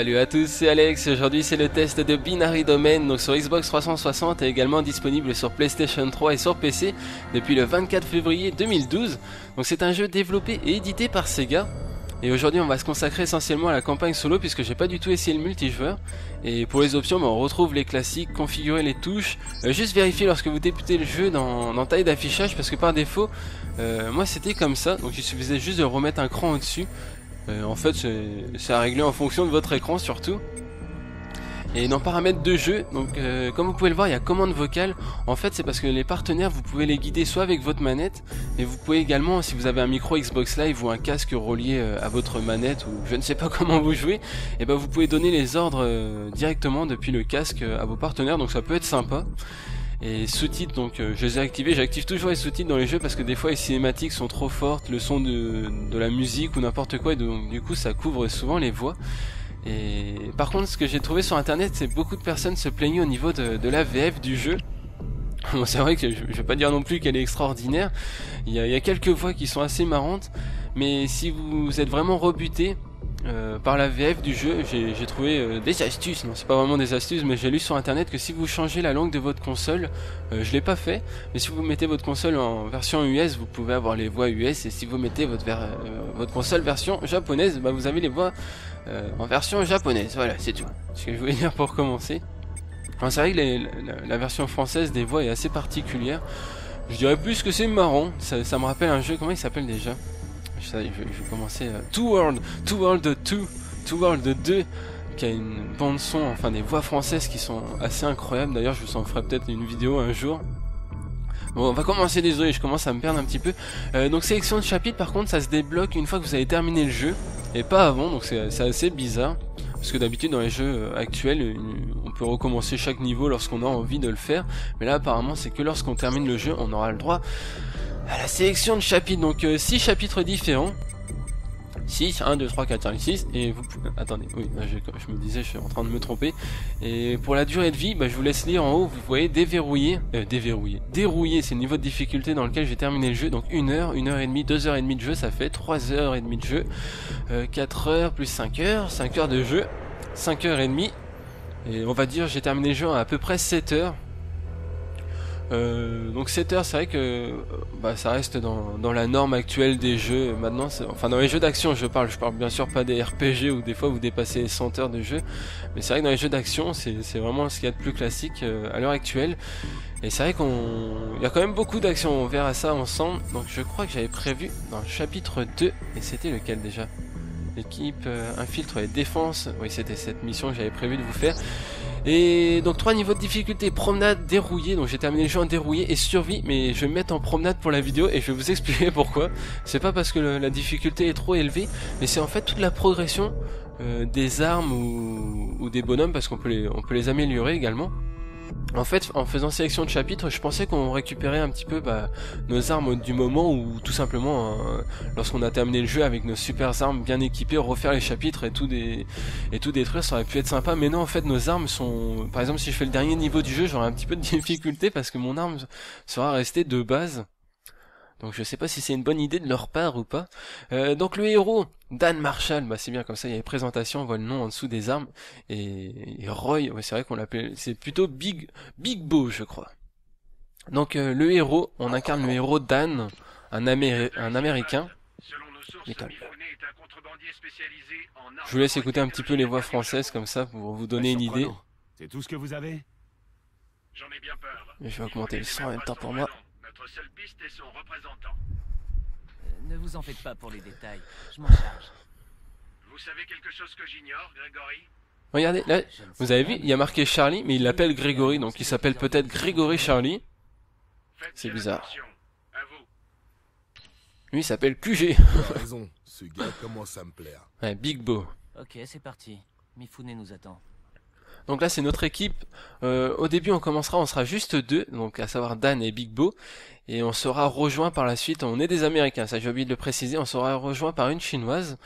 Salut à tous, c'est Alex. Aujourd'hui, c'est le test de Binary Domain, donc sur Xbox 360 et également disponible sur PlayStation 3 et sur PC depuis le 24 février 2012. Donc c'est un jeu développé et édité par Sega. Et aujourd'hui, on va se consacrer essentiellement à la campagne solo puisque j'ai pas du tout essayé le multijoueur. Et pour les options, ben, on retrouve les classiques, configurer les touches, euh, juste vérifier lorsque vous débutez le jeu dans, taille d'affichage parce que par défaut, euh, moi c'était comme ça, donc il suffisait juste de remettre un cran au-dessus. Euh, en fait, c'est à régler en fonction de votre écran surtout. Et dans paramètres de jeu, donc euh, comme vous pouvez le voir, il y a commande vocale. En fait, c'est parce que les partenaires, vous pouvez les guider soit avec votre manette, mais vous pouvez également, si vous avez un micro Xbox Live ou un casque relié euh, à votre manette, ou je ne sais pas comment vous jouez, et eh ben vous pouvez donner les ordres directement depuis le casque à vos partenaires, donc ça peut être sympa. Et sous-titres, donc euh, je les ai activés, j'active toujours les sous-titres dans les jeux parce que des fois les cinématiques sont trop fortes, le son de, de la musique ou n'importe quoi, et donc du coup ça couvre souvent les voix. Et par contre ce que j'ai trouvé sur internet c'est beaucoup de personnes se plaignaient au niveau de, de la VF du jeu. Bon, c'est vrai que je, je vais pas dire non plus qu'elle est extraordinaire, il y, a, il y a quelques voix qui sont assez marrantes, mais si vous êtes vraiment rebuté, euh, par la VF du jeu, j'ai trouvé euh, des astuces, non c'est pas vraiment des astuces, mais j'ai lu sur internet que si vous changez la langue de votre console, euh, je l'ai pas fait, mais si vous mettez votre console en version US, vous pouvez avoir les voix US, et si vous mettez votre, votre console version japonaise, bah, vous avez les voix en version japonaise, voilà, c'est tout, ce que je voulais dire pour commencer. Enfin, c'est vrai que la, version française des voix est assez particulière, je dirais plus que c'est marrant, ça me rappelle un jeu, comment il s'appelle déjà? Je, vais, commencer. Euh, Two World, Two World 2, Two World 2, qui a une bande son, enfin des voix françaises qui sont assez incroyables. D'ailleurs, je vous en ferai peut-être une vidéo un jour. Bon, on va commencer, désolé, je commence à me perdre un petit peu. Euh, donc sélection de chapitres, par contre, ça se débloque une fois que vous avez terminé le jeu, et pas avant, donc c'est assez bizarre. Parce que d'habitude dans les jeux euh, actuels, on peut recommencer chaque niveau lorsqu'on a envie de le faire. Mais là apparemment c'est que lorsqu'on termine le jeu, on aura le droit à la sélection de chapitres. Donc 6 euh, chapitres différents. 6, 1, 2, 3, 4, 5, 6, et vous pouvez... Attendez, oui, je, me disais, je suis en train de me tromper. Et pour la durée de vie, bah, je vous laisse lire en haut, vous voyez déverrouiller, euh, déverrouiller, dérouiller, c'est le niveau de difficulté dans lequel j'ai terminé le jeu, donc 1 heure, 1 heure et demie, 2 heures et demie de jeu, ça fait 3 heures et demie de jeu, euh, 4 heures plus 5 heures, 5 heures de jeu, 5 heures et demie, et on va dire j'ai terminé le jeu à à peu près 7 heures, euh, donc 7 heures, c'est vrai que bah, ça reste dans, la norme actuelle des jeux. Maintenant, enfin dans les jeux d'action, je parle. Je parle bien sûr pas des RPG où des fois vous dépassez 100 heures de jeu, mais c'est vrai que dans les jeux d'action, c'est vraiment ce qu'il y a de plus classique euh, à l'heure actuelle. Et c'est vrai qu'on, y a quand même beaucoup d'actions. On verra ça ensemble. Donc je crois que j'avais prévu dans le chapitre 2, et c'était lequel déjà? L'équipe euh, infiltre les défenses. Oui, c'était cette mission que j'avais prévu de vous faire. Et donc trois niveaux de difficulté, promenade, dérouillé, donc j'ai terminé le jeu en dérouillé et survie, mais je vais me mettre en promenade pour la vidéo et je vais vous expliquer pourquoi. C'est pas parce que la difficulté est trop élevée, mais c'est en fait toute la progression euh, des armes ou, ou, des bonhommes parce qu'on peut on peut les améliorer également. En fait, en faisant sélection de chapitres, je pensais qu'on récupérait un petit peu bah, nos armes du moment ou tout simplement hein, lorsqu'on a terminé le jeu avec nos super armes bien équipées, refaire les chapitres et tout et tout détruire, ça aurait pu être sympa. Mais non, en fait, nos armes sont, par exemple, si je fais le dernier niveau du jeu, j'aurai un petit peu de difficulté parce que mon arme sera restée de base. Donc je sais pas si c'est une bonne idée de leur part ou pas. Euh, donc le héros, Dan Marshall, bah c'est bien comme ça, il y a les présentations, on voit le nom en dessous des armes. Et, Roy, ouais, c'est vrai qu'on l'appelle, c'est plutôt Big Big Bo, je crois. Donc euh, le héros, on incarne le héros Dan, un, un américain. Je vous laisse écouter un petit peu les voix françaises comme ça pour vous donner une idée. C'est tout ce que vous avez? J'en ai bien peur. Je vais augmenter le son en même temps pour moi. Notre seule piste est son représentant. Ne vous en faites pas pour les détails. Je m'en charge. Vous savez quelque chose que j'ignore, Grégory? Regardez, là, vous avez vu, il y a marqué Charlie, mais il l'appelle Grégory, donc il s'appelle peut-être Grégory Charlie. C'est bizarre. Lui, il s'appelle QG. raison, ce gars commence à me plaire? Ouais, Big Bo. Ok, c'est parti. Mifune nous attend. Donc là c'est notre équipe. Euh, au début on commencera, on sera juste deux, donc à savoir Dan et Big Bo, et on sera rejoint par la suite. On est des Américains, ça j'ai oublié de le préciser. On sera rejoint par une chinoise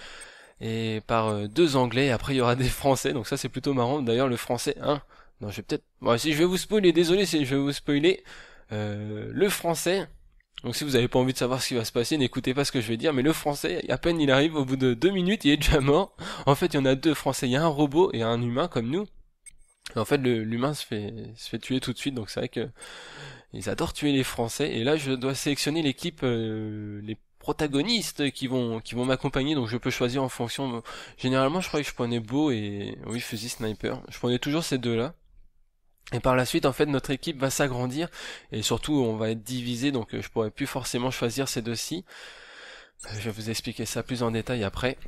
et par euh, deux Anglais. après il y aura des Français, donc ça c'est plutôt marrant. D'ailleurs le Français, hein Non, je vais peut-être. Bon, si je vais vous spoiler, désolé si je vais vous spoiler. Euh, le Français, Donc si vous n'avez pas envie de savoir ce qui va se passer, n'écoutez pas ce que je vais dire, mais le français, à peine il arrive, au bout de deux minutes, il est déjà mort. En fait, il y en a deux français, il y a un robot et un humain comme nous. En fait, l'humain se fait, se fait tuer tout de suite, donc c'est vrai que ils adorent tuer les français. Et là, je dois sélectionner l'équipe, euh, les protagonistes qui vont qui vont m'accompagner donc je peux choisir en fonction généralement je crois que je prenais Beau et oui fusil sniper je prenais toujours ces deux là et par la suite, en fait, notre équipe va s'agrandir et surtout, on va être divisé, donc euh, je pourrais plus forcément choisir ces deux-ci. Euh, je vais vous expliquer ça plus en détail après.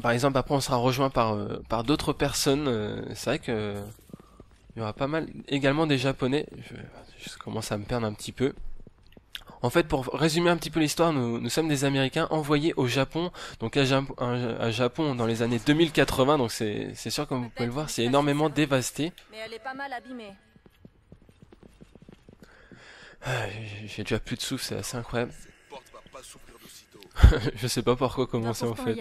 Par exemple, après, on sera rejoint par euh, par d'autres personnes. C'est vrai que il y aura pas mal également des japonais. je commence à me perdre un petit peu. En fait, pour résumer un petit peu l'histoire, nous, sommes des Américains envoyés au Japon, donc à, Japon dans les années 2080, donc c'est sûr comme vous pouvez le voir, c'est énormément dévasté. Mais elle est pas mal abîmée. Ah, j'ai déjà plus de souffle, c'est assez incroyable. je sais pas par quoi commencer en fait.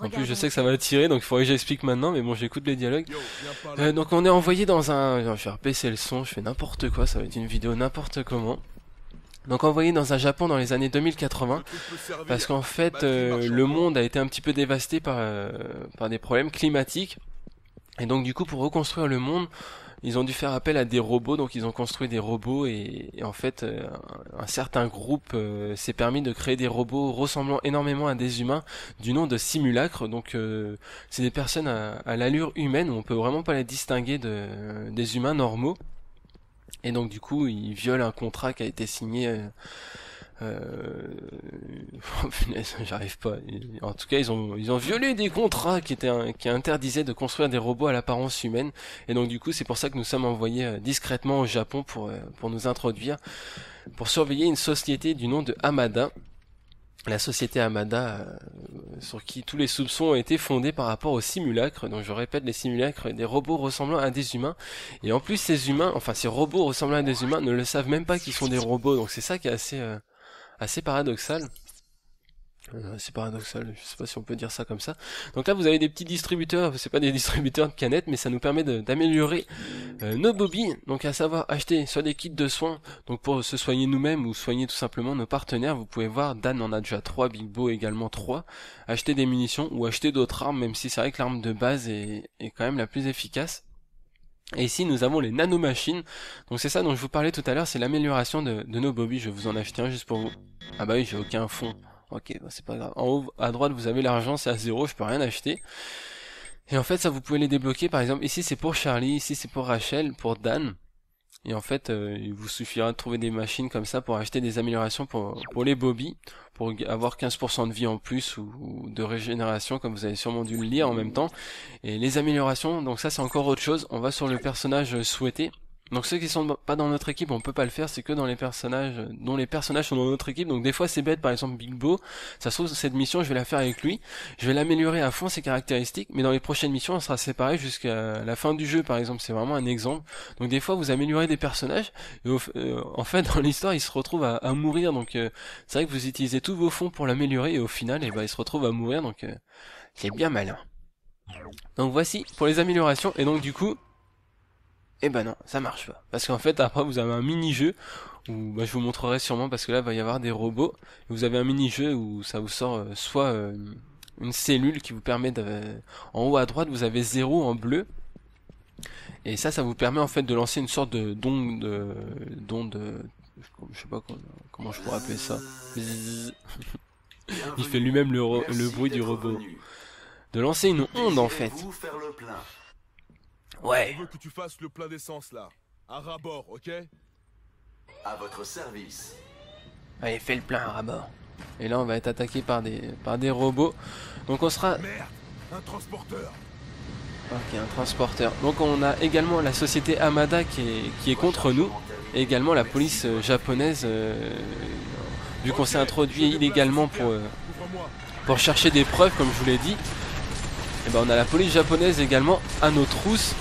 En plus, je sais que ça va tirer, donc il faudrait que j'explique maintenant, mais bon, j'écoute les dialogues. Euh, donc on est envoyé dans un... Je vais baisser le son, je fais n'importe quoi, ça va être une vidéo n'importe comment. Donc envoyé dans un Japon dans les années 2080, parce qu'en fait euh, le monde a été un petit peu dévasté par, euh, par des problèmes climatiques. Et donc du coup pour reconstruire le monde, ils ont dû faire appel à des robots, donc ils ont construit des robots et, en fait euh, un certain groupe s'est permis de créer des robots ressemblant énormément à des humains du nom de simulacres. Donc c'est des personnes à, à l'allure humaine on peut vraiment pas les distinguer de, des humains normaux. Et donc du coup, ils violent un contrat qui a été signé. Euh, oh, j'arrive pas. En tout cas, ils ont ils ont violé des contrats qui étaient qui interdisaient de construire des robots à l'apparence humaine. Et donc du coup, c'est pour ça que nous sommes envoyés euh, discrètement au Japon pour euh, pour nous introduire, pour surveiller une société du nom de Hamada la société Amada, euh, sur qui tous les soupçons ont été fondés par rapport aux simulacres. Donc je répète, les simulacres, des robots ressemblant à des humains. Et en plus, ces humains, enfin ces robots ressemblant à des humains, ne le savent même pas qu'ils sont des robots. Donc c'est ça qui est assez, euh, assez paradoxal. Euh, c'est paradoxal, je sais pas si on peut dire ça comme ça. Donc là vous avez des petits distributeurs, c'est pas des distributeurs de canettes, mais ça nous permet d'améliorer euh, nos bobbies, donc à savoir acheter soit des kits de soins, donc pour se soigner nous-mêmes ou soigner tout simplement nos partenaires, vous pouvez voir, Dan en a déjà 3, Big Bo également 3, acheter des munitions ou acheter d'autres armes, même si c'est vrai que l'arme de base est, est quand même la plus efficace. Et ici nous avons les nanomachines, donc c'est ça dont je vous parlais tout à l'heure, c'est l'amélioration de, nos bobbies, je vais vous en acheter un juste pour vous. Ah bah oui j'ai aucun fond. Ok, bah, c'est pas grave. En haut à droite, vous avez l'argent, c'est à zéro, je peux rien acheter. Et en fait, ça vous pouvez les débloquer. Par exemple, ici c'est pour Charlie, ici c'est pour Rachel, pour Dan. Et en fait, euh, il vous suffira de trouver des machines comme ça pour acheter des améliorations pour, pour les Bobby, pour avoir 15% de vie en plus ou, ou, de régénération, comme vous avez sûrement dû le lire en même temps. Et les améliorations, donc ça c'est encore autre chose. On va sur le personnage souhaité. Donc ceux qui sont pas dans notre équipe, on peut pas le faire, c'est que dans les personnages, dont les personnages sont dans notre équipe. Donc des fois c'est bête, par exemple Big Bo, ça se trouve cette mission je vais la faire avec lui, je vais l'améliorer à fond ses caractéristiques, mais dans les prochaines missions on sera séparés jusqu'à la fin du jeu par exemple, c'est vraiment un exemple. Donc des fois vous améliorez des personnages, et euh, en fait dans l'histoire ils se retrouvent à, mourir, donc euh, c'est vrai que vous utilisez tous vos fonds pour l'améliorer et au final eh ben, il se retrouve à mourir, donc euh, c'est bien malin. Donc voici pour les améliorations, et donc du coup et eh ben non, ça marche pas. Parce qu'en fait, après, vous avez un mini-jeu où bah, je vous montrerai sûrement parce que là, il va y avoir des robots. Vous avez un mini-jeu où ça vous sort euh, soit euh, une cellule qui vous permet de... En haut à droite, vous avez zéro en bleu. Et ça, ça vous permet en fait de lancer une sorte de d'onde... De, d'onde... Je sais pas comment je pourrais appeler ça. il fait lui-même le, le bruit du robot. De lancer une onde en fait. Ouais. Je veux que tu fasses le plein d'essence là. À rabord, ok? À votre service. Allez, fais le plein à rabord. Et là, on va être attaqué par des, par des robots. Donc on sera... Merde Un transporteur Ok, un transporteur. Donc on a également la société Amada qui est, qui est contre nous. Et également la police euh, japonaise. Euh, vu qu'on s'est introduit illégalement pour, euh, pour chercher des preuves, comme je vous l'ai dit. Et ben on a la police japonaise également à nos trousses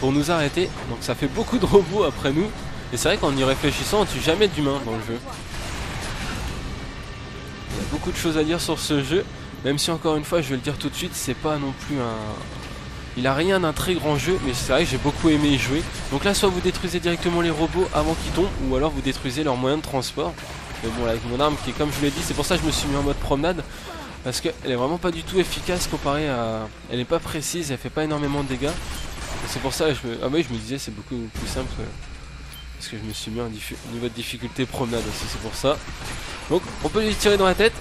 pour nous arrêter. Donc ça fait beaucoup de robots après nous. Et c'est vrai qu'en y réfléchissant, on tue jamais d'humains dans le jeu. Il y a beaucoup de choses à dire sur ce jeu. Même si encore une fois, je vais le dire tout de suite, c'est pas non plus un... Il a rien d'un très grand jeu, mais c'est vrai que j'ai beaucoup aimé y jouer. Donc là, soit vous détruisez directement les robots avant qu'ils tombent, ou alors vous détruisez leurs moyens de transport. Mais bon, là, avec mon arme qui est comme je l'ai dit, c'est pour ça que je me suis mis en mode promenade. Parce qu'elle est vraiment pas du tout efficace comparée à... Elle est pas précise, elle fait pas énormément de dégâts. C'est pour ça que je me... Ah oui, je me disais c'est beaucoup plus simple. euh, Parce que je me suis mis en niveau de difficulté promenade aussi, c'est pour ça. Donc on peut lui tirer dans la tête.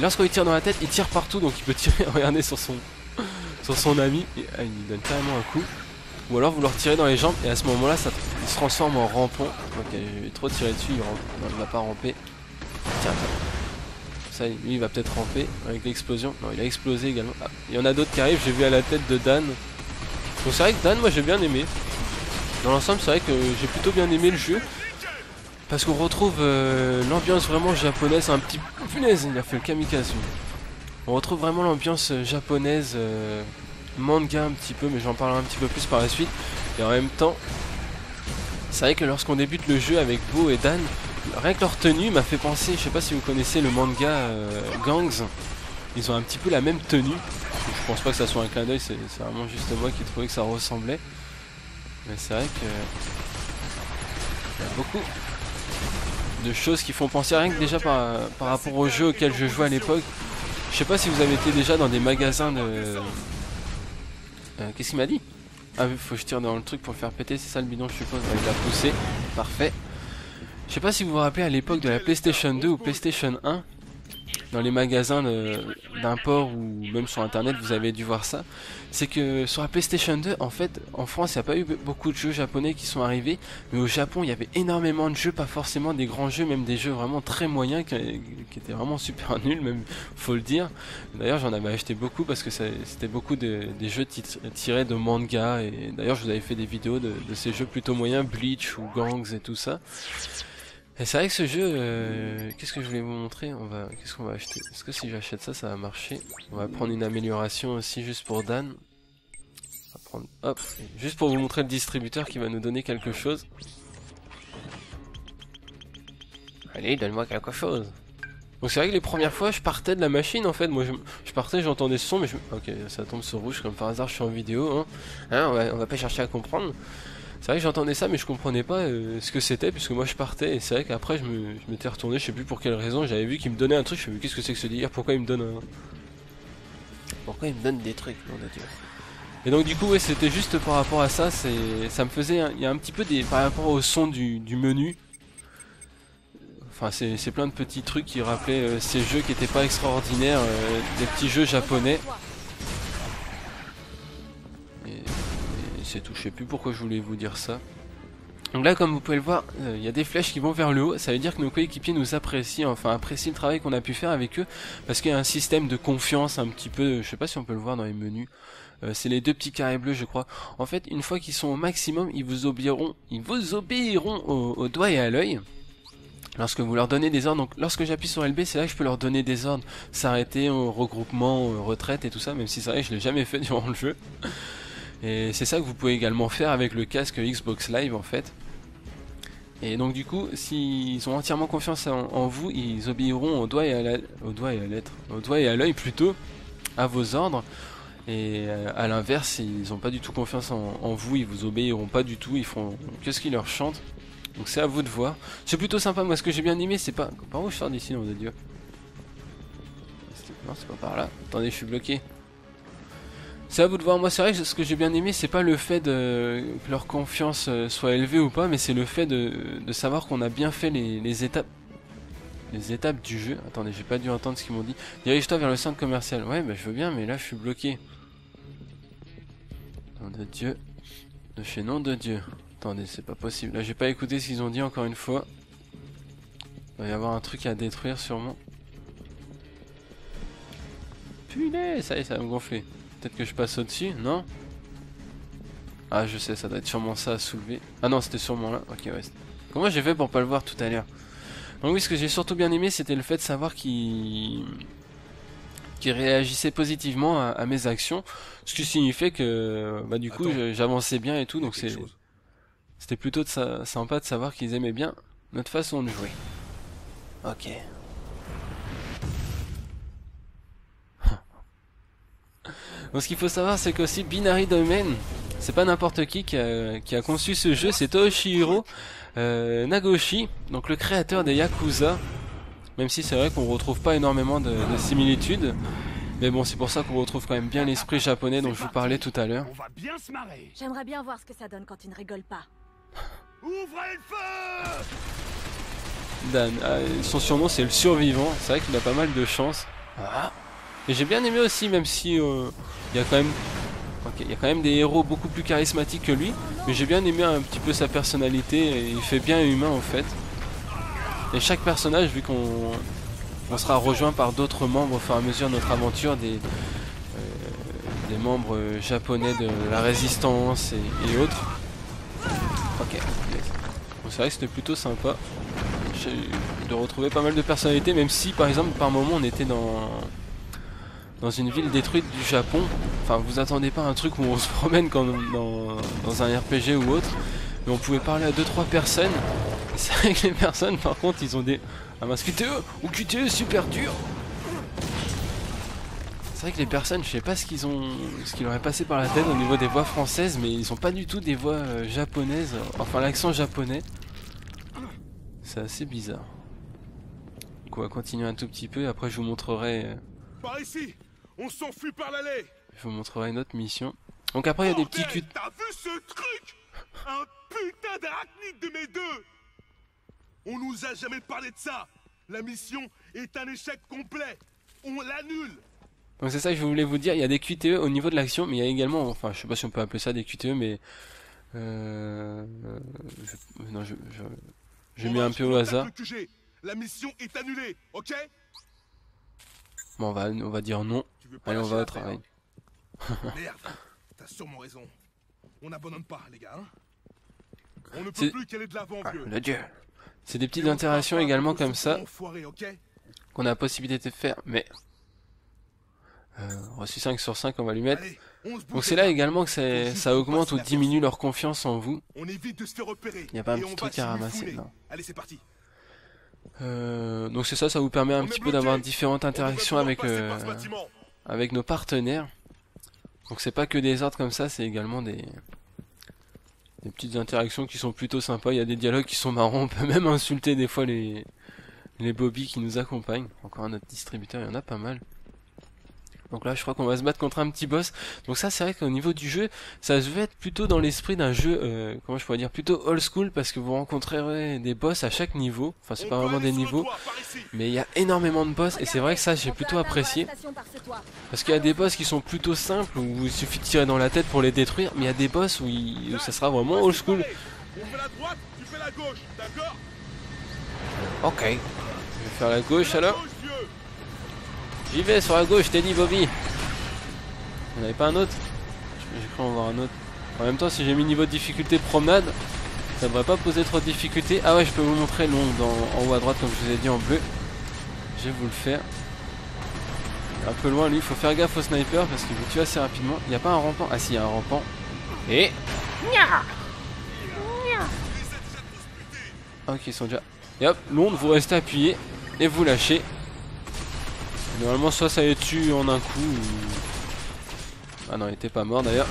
Lorsqu'on lui tire dans la tête, il tire partout, donc il peut tirer, regardez, sur son, sur son ami. Et ah, il lui donne carrément un coup. Ou alors vous leur tirez dans les jambes, et à ce moment-là, ça il se transforme en rampon. Ok, j'ai trop tiré dessus, il, il va pas ramper. Tiens, ça, lui, il va peut-être ramper avec l'explosion. Non, il a explosé également. Ah, il y en a d'autres qui arrivent, j'ai vu à la tête de Dan. Donc c'est vrai que Dan, moi j'ai bien aimé. Dans l'ensemble, c'est vrai que j'ai plutôt bien aimé le jeu. Parce qu'on retrouve euh, l'ambiance vraiment japonaise, un petit... Punaise, il a fait le kamikaze. On retrouve vraiment l'ambiance euh, japonaise, euh, manga un petit peu, mais j'en parlerai un petit peu plus par la suite. Et en même temps, c'est vrai que lorsqu'on débute le jeu avec Bo et Dan, rien que leur tenue m'a fait penser, je sais pas si vous connaissez le manga Gangs, ils ont un petit peu la même tenue. Je pense pas que ça soit un clin d'œil, c'est vraiment juste moi qui trouvais que ça ressemblait. Mais c'est vrai que il y a beaucoup de choses qui font penser rien que déjà par, par rapport au jeu auquel je jouais à l'époque. Je sais pas si vous avez été déjà dans des magasins de. Euh, Qu'est-ce qu'il m'a dit? Ah faut que je tire dans le truc pour le faire péter, c'est ça le bidon je suppose. Ouais, il a poussé, parfait. Je sais pas si vous vous rappelez à l'époque de la PlayStation 2 ou PlayStation 1, dans les magasins d'import ou même sur internet, vous avez dû voir ça. C'est que sur la PlayStation 2, en fait, en France, il n'y a pas eu beaucoup de jeux japonais qui sont arrivés, mais au Japon, il y avait énormément de jeux, pas forcément des grands jeux, même des jeux vraiment très moyens qui, étaient vraiment super nuls, même faut le dire. D'ailleurs, j'en avais acheté beaucoup parce que c'était beaucoup de- des jeux tirés de manga, et d'ailleurs, je vous avais fait des vidéos de ces jeux plutôt moyens, Bleach ou Gangs et tout ça. Et c'est vrai que ce jeu, euh, qu'est-ce que je voulais vous montrer? On va, qu'est-ce qu'on va acheter? Est-ce que si j'achète ça, ça va marcher On va prendre une amélioration aussi juste pour Dan. On va prendre, hop, juste pour vous montrer le distributeur qui va nous donner quelque chose. Allez, donne-moi quelque chose. Donc c'est vrai que les premières fois, je partais de la machine en fait. Moi, je, partais, j'entendais ce son, mais je, ok, ça tombe sur rouge comme par hasard. Je suis en vidéo, hein. Hein, on va pas chercher à comprendre. C'est vrai que j'entendais ça, mais je comprenais pas euh, ce que c'était, puisque moi je partais, et c'est vrai qu'après je me- je m'étais retourné, je sais plus pour quelle raison, j'avais vu qu'il me donnait un truc, je me suis dit, qu'est-ce que c'est que ce délire, pourquoi il me donne un... Pourquoi il me donne des trucs, de Dieu? Et donc du coup, ouais, c'était juste par rapport à ça, c'est, ça me faisait, il y a un petit peu des, par rapport au son du, du menu, enfin c'est, plein de petits trucs qui rappelaient euh, ces jeux qui étaient pas extraordinaires, euh, des petits jeux japonais. C'est tout, je sais plus pourquoi je voulais vous dire ça? Donc là, comme vous pouvez le voir, euh, il y a des flèches qui vont vers le haut. Ça veut dire que nos coéquipiers nous apprécient, enfin apprécient le travail qu'on a pu faire avec eux, parce qu'il y a un système de confiance un petit peu. Je sais pas si on peut le voir dans les menus. Euh, c'est les deux petits carrés bleus, je crois. En fait, une fois qu'ils sont au maximum, ils vous obéiront, ils vous obéiront au, doigt et à l'œil. Lorsque vous leur donnez des ordres, donc lorsque j'appuie sur LB, c'est là que je peux leur donner des ordres, s'arrêter au regroupement, retraite et tout ça, même si c'est vrai je l'ai jamais fait durant le jeu. Et c'est ça que vous pouvez également faire avec le casque Xbox Live en fait. Et donc du coup, s'ils ont entièrement confiance en, vous, ils obéiront au doigt et à la, et à au doigt et à l'œil plutôt, à vos ordres. Et euh, à l'inverse, s'ils n'ont pas du tout confiance en, vous, ils vous obéiront pas du tout, ils feront que ce qu'ils leur chantent. Donc c'est à vous de voir. C'est plutôt sympa, moi ce que j'ai bien aimé, c'est pas... Par où je sors d'ici, nom de Dieu Non, c'est pas par là. Attendez, je suis bloqué. C'est à vous de voir. Moi, c'est vrai que ce que j'ai bien aimé, c'est pas le fait de, que leur confiance euh, soit élevée ou pas, mais c'est le fait de, savoir qu'on a bien fait les, les étapes. Les étapes du jeu. Attendez, j'ai pas dû entendre ce qu'ils m'ont dit. Dirige-toi vers le centre commercial. Ouais, bah je veux bien, mais là je suis bloqué. Nom de Dieu. De chez nom de Dieu. Attendez, c'est pas possible. Là, j'ai pas écouté ce qu'ils ont dit encore une fois. Il va y avoir un truc à détruire sûrement. Punaise, ça y est, ça va me gonfler. Peut-être que je passe au-dessus, non Ah, je sais, ça doit être sûrement ça à soulever. Ah non, c'était sûrement là. Ok, ouais. Comment j'ai fait pour pas le voir tout à l'heure Donc oui, ce que j'ai surtout bien aimé, c'était le fait de savoir qu'il qui réagissait positivement à, à mes actions, ce qui signifiait que bah du coup j'avançais bien et tout, donc c'est c'était plutôt de sa- sympa de savoir qu'ils aimaient bien notre façon de jouer. Ok. Donc ce qu'il faut savoir c'est qu'aussi Binary Domain, c'est pas n'importe qui qui a, qui a conçu ce jeu, c'est Toshihiro euh, Nagoshi, donc le créateur des Yakuza. Même si c'est vrai qu'on retrouve pas énormément de, de similitudes. Mais bon, c'est pour ça qu'on retrouve quand même bien l'esprit japonais dont je vous parlais tout à l'heure. On va bien se marrer. J'aimerais bien voir ce que ça donne quand il ne rigole pas. Ouvrez le feu Dan, ah, son surnom c'est le survivant, c'est vrai qu'il a pas mal de chance. Et j'ai bien aimé aussi, même si euh, il y a quand même, il y a quand même des héros beaucoup plus charismatiques que lui, mais j'ai bien aimé un petit peu sa personnalité. Et il fait bien humain en fait. Et chaque personnage, vu qu'on on sera rejoint par d'autres membres au fur et à mesure de notre aventure, des euh, des membres japonais de la résistance et, autres. Ok. C'est vrai que c'était plutôt sympa de retrouver pas mal de personnalités, même si par exemple par moment on était dans dans une ville détruite du Japon. Enfin, vous attendez pas un truc où on se promène dans, un RPG ou autre, mais on pouvait parler à deux trois personnes. Et C'est vrai que les personnes, par contre, ils ont des ah mince QTE ou QTE super dur. C'est vrai que les personnes, je sais pas ce qu'ils ont, ce qui leur est passé par la tête au niveau des voix françaises, mais ils ont pas du tout des voix euh, japonaises, enfin l'accent japonais. C'est assez bizarre. Donc on va continuer un tout petit peu, après je vous montrerai, euh, Par ici On s'enfuit par l'allée. Je vous montrerai une autre mission. Donc après il y a des petits cuts. T'as vu ce truc? Un putain d'arachnide de mes deux. On nous a jamais parlé de ça. La mission est un échec complet. On l'annule. Donc c'est ça que je voulais vous dire, il y a des QTE au niveau de l'action, mais il y a également, enfin je sais pas si on peut appeler ça des QTE, mais euh, je- non je, je, j'ai mis un peu au hasard. La mission est annulée, ok? Bon on va, on va dire non. Allez on va au travail. hein Merde T'as sûrement raison. On n'abandonne pas, les gars. hein On ne C'est- peut plus qu'aller de l'avant, Ah, le dieu. C'est des petites Et on interactions également comme ça qu'on a la possibilité de faire, mais euh, reçu 5 sur 5 on va lui mettre. Allez, Donc c'est là également que ça augmente ou diminue leur confiance en vous. On évite de se faire repérer. Y a pas un Et petit truc à ramasser, non. Allez, c'est parti. Euh, donc c'est ça, ça vous permet un petit peu d'avoir différentes On interactions avec, euh, avec nos partenaires. Donc c'est pas que des ordres comme ça, c'est également des, des petites interactions qui sont plutôt sympas. Il y a des dialogues qui sont marrants, on peut même insulter des fois les, les bobbies qui nous accompagnent. Encore un autre distributeur, il y en a pas mal. Donc là, je crois qu'on va se battre contre un petit boss. Donc ça, c'est vrai qu'au niveau du jeu, ça se veut être plutôt dans l'esprit d'un jeu, euh, comment je pourrais dire, plutôt old school, parce que vous rencontrerez des boss à chaque niveau. Enfin, c'est pas vraiment des niveaux, mais il y a énormément de boss, et c'est vrai que ça, j'ai plutôt apprécié. Parce qu'il y a des boss qui sont plutôt simples, où il suffit de tirer dans la tête pour les détruire, mais il y a des boss où, il- où ça sera vraiment old school. On fait la droite, tu fais la gauche, d'accord? Ok. Je vais faire la gauche alors. J'y vais sur la gauche, t'es dit Bobby. On avait pas un autre J'ai cru en voir un autre. En même temps, si j'ai mis niveau de difficulté promenade, ça devrait pas poser trop de difficultés. Ah ouais, je peux vous montrer long dans, en haut à droite, comme je vous ai dit en bleu. Je vais vous le faire. Un peu loin, lui, il faut faire gaffe au sniper parce qu'il vous tue assez rapidement. Il n'y a pas un rampant? Ah si, il y a un rampant. Et. Ok, ils sont déjà. Et hop, l'onde, vous restez appuyé et vous lâchez. Normalement, soit ça les tue en un coup, ou... Ah non, il était pas mort d'ailleurs.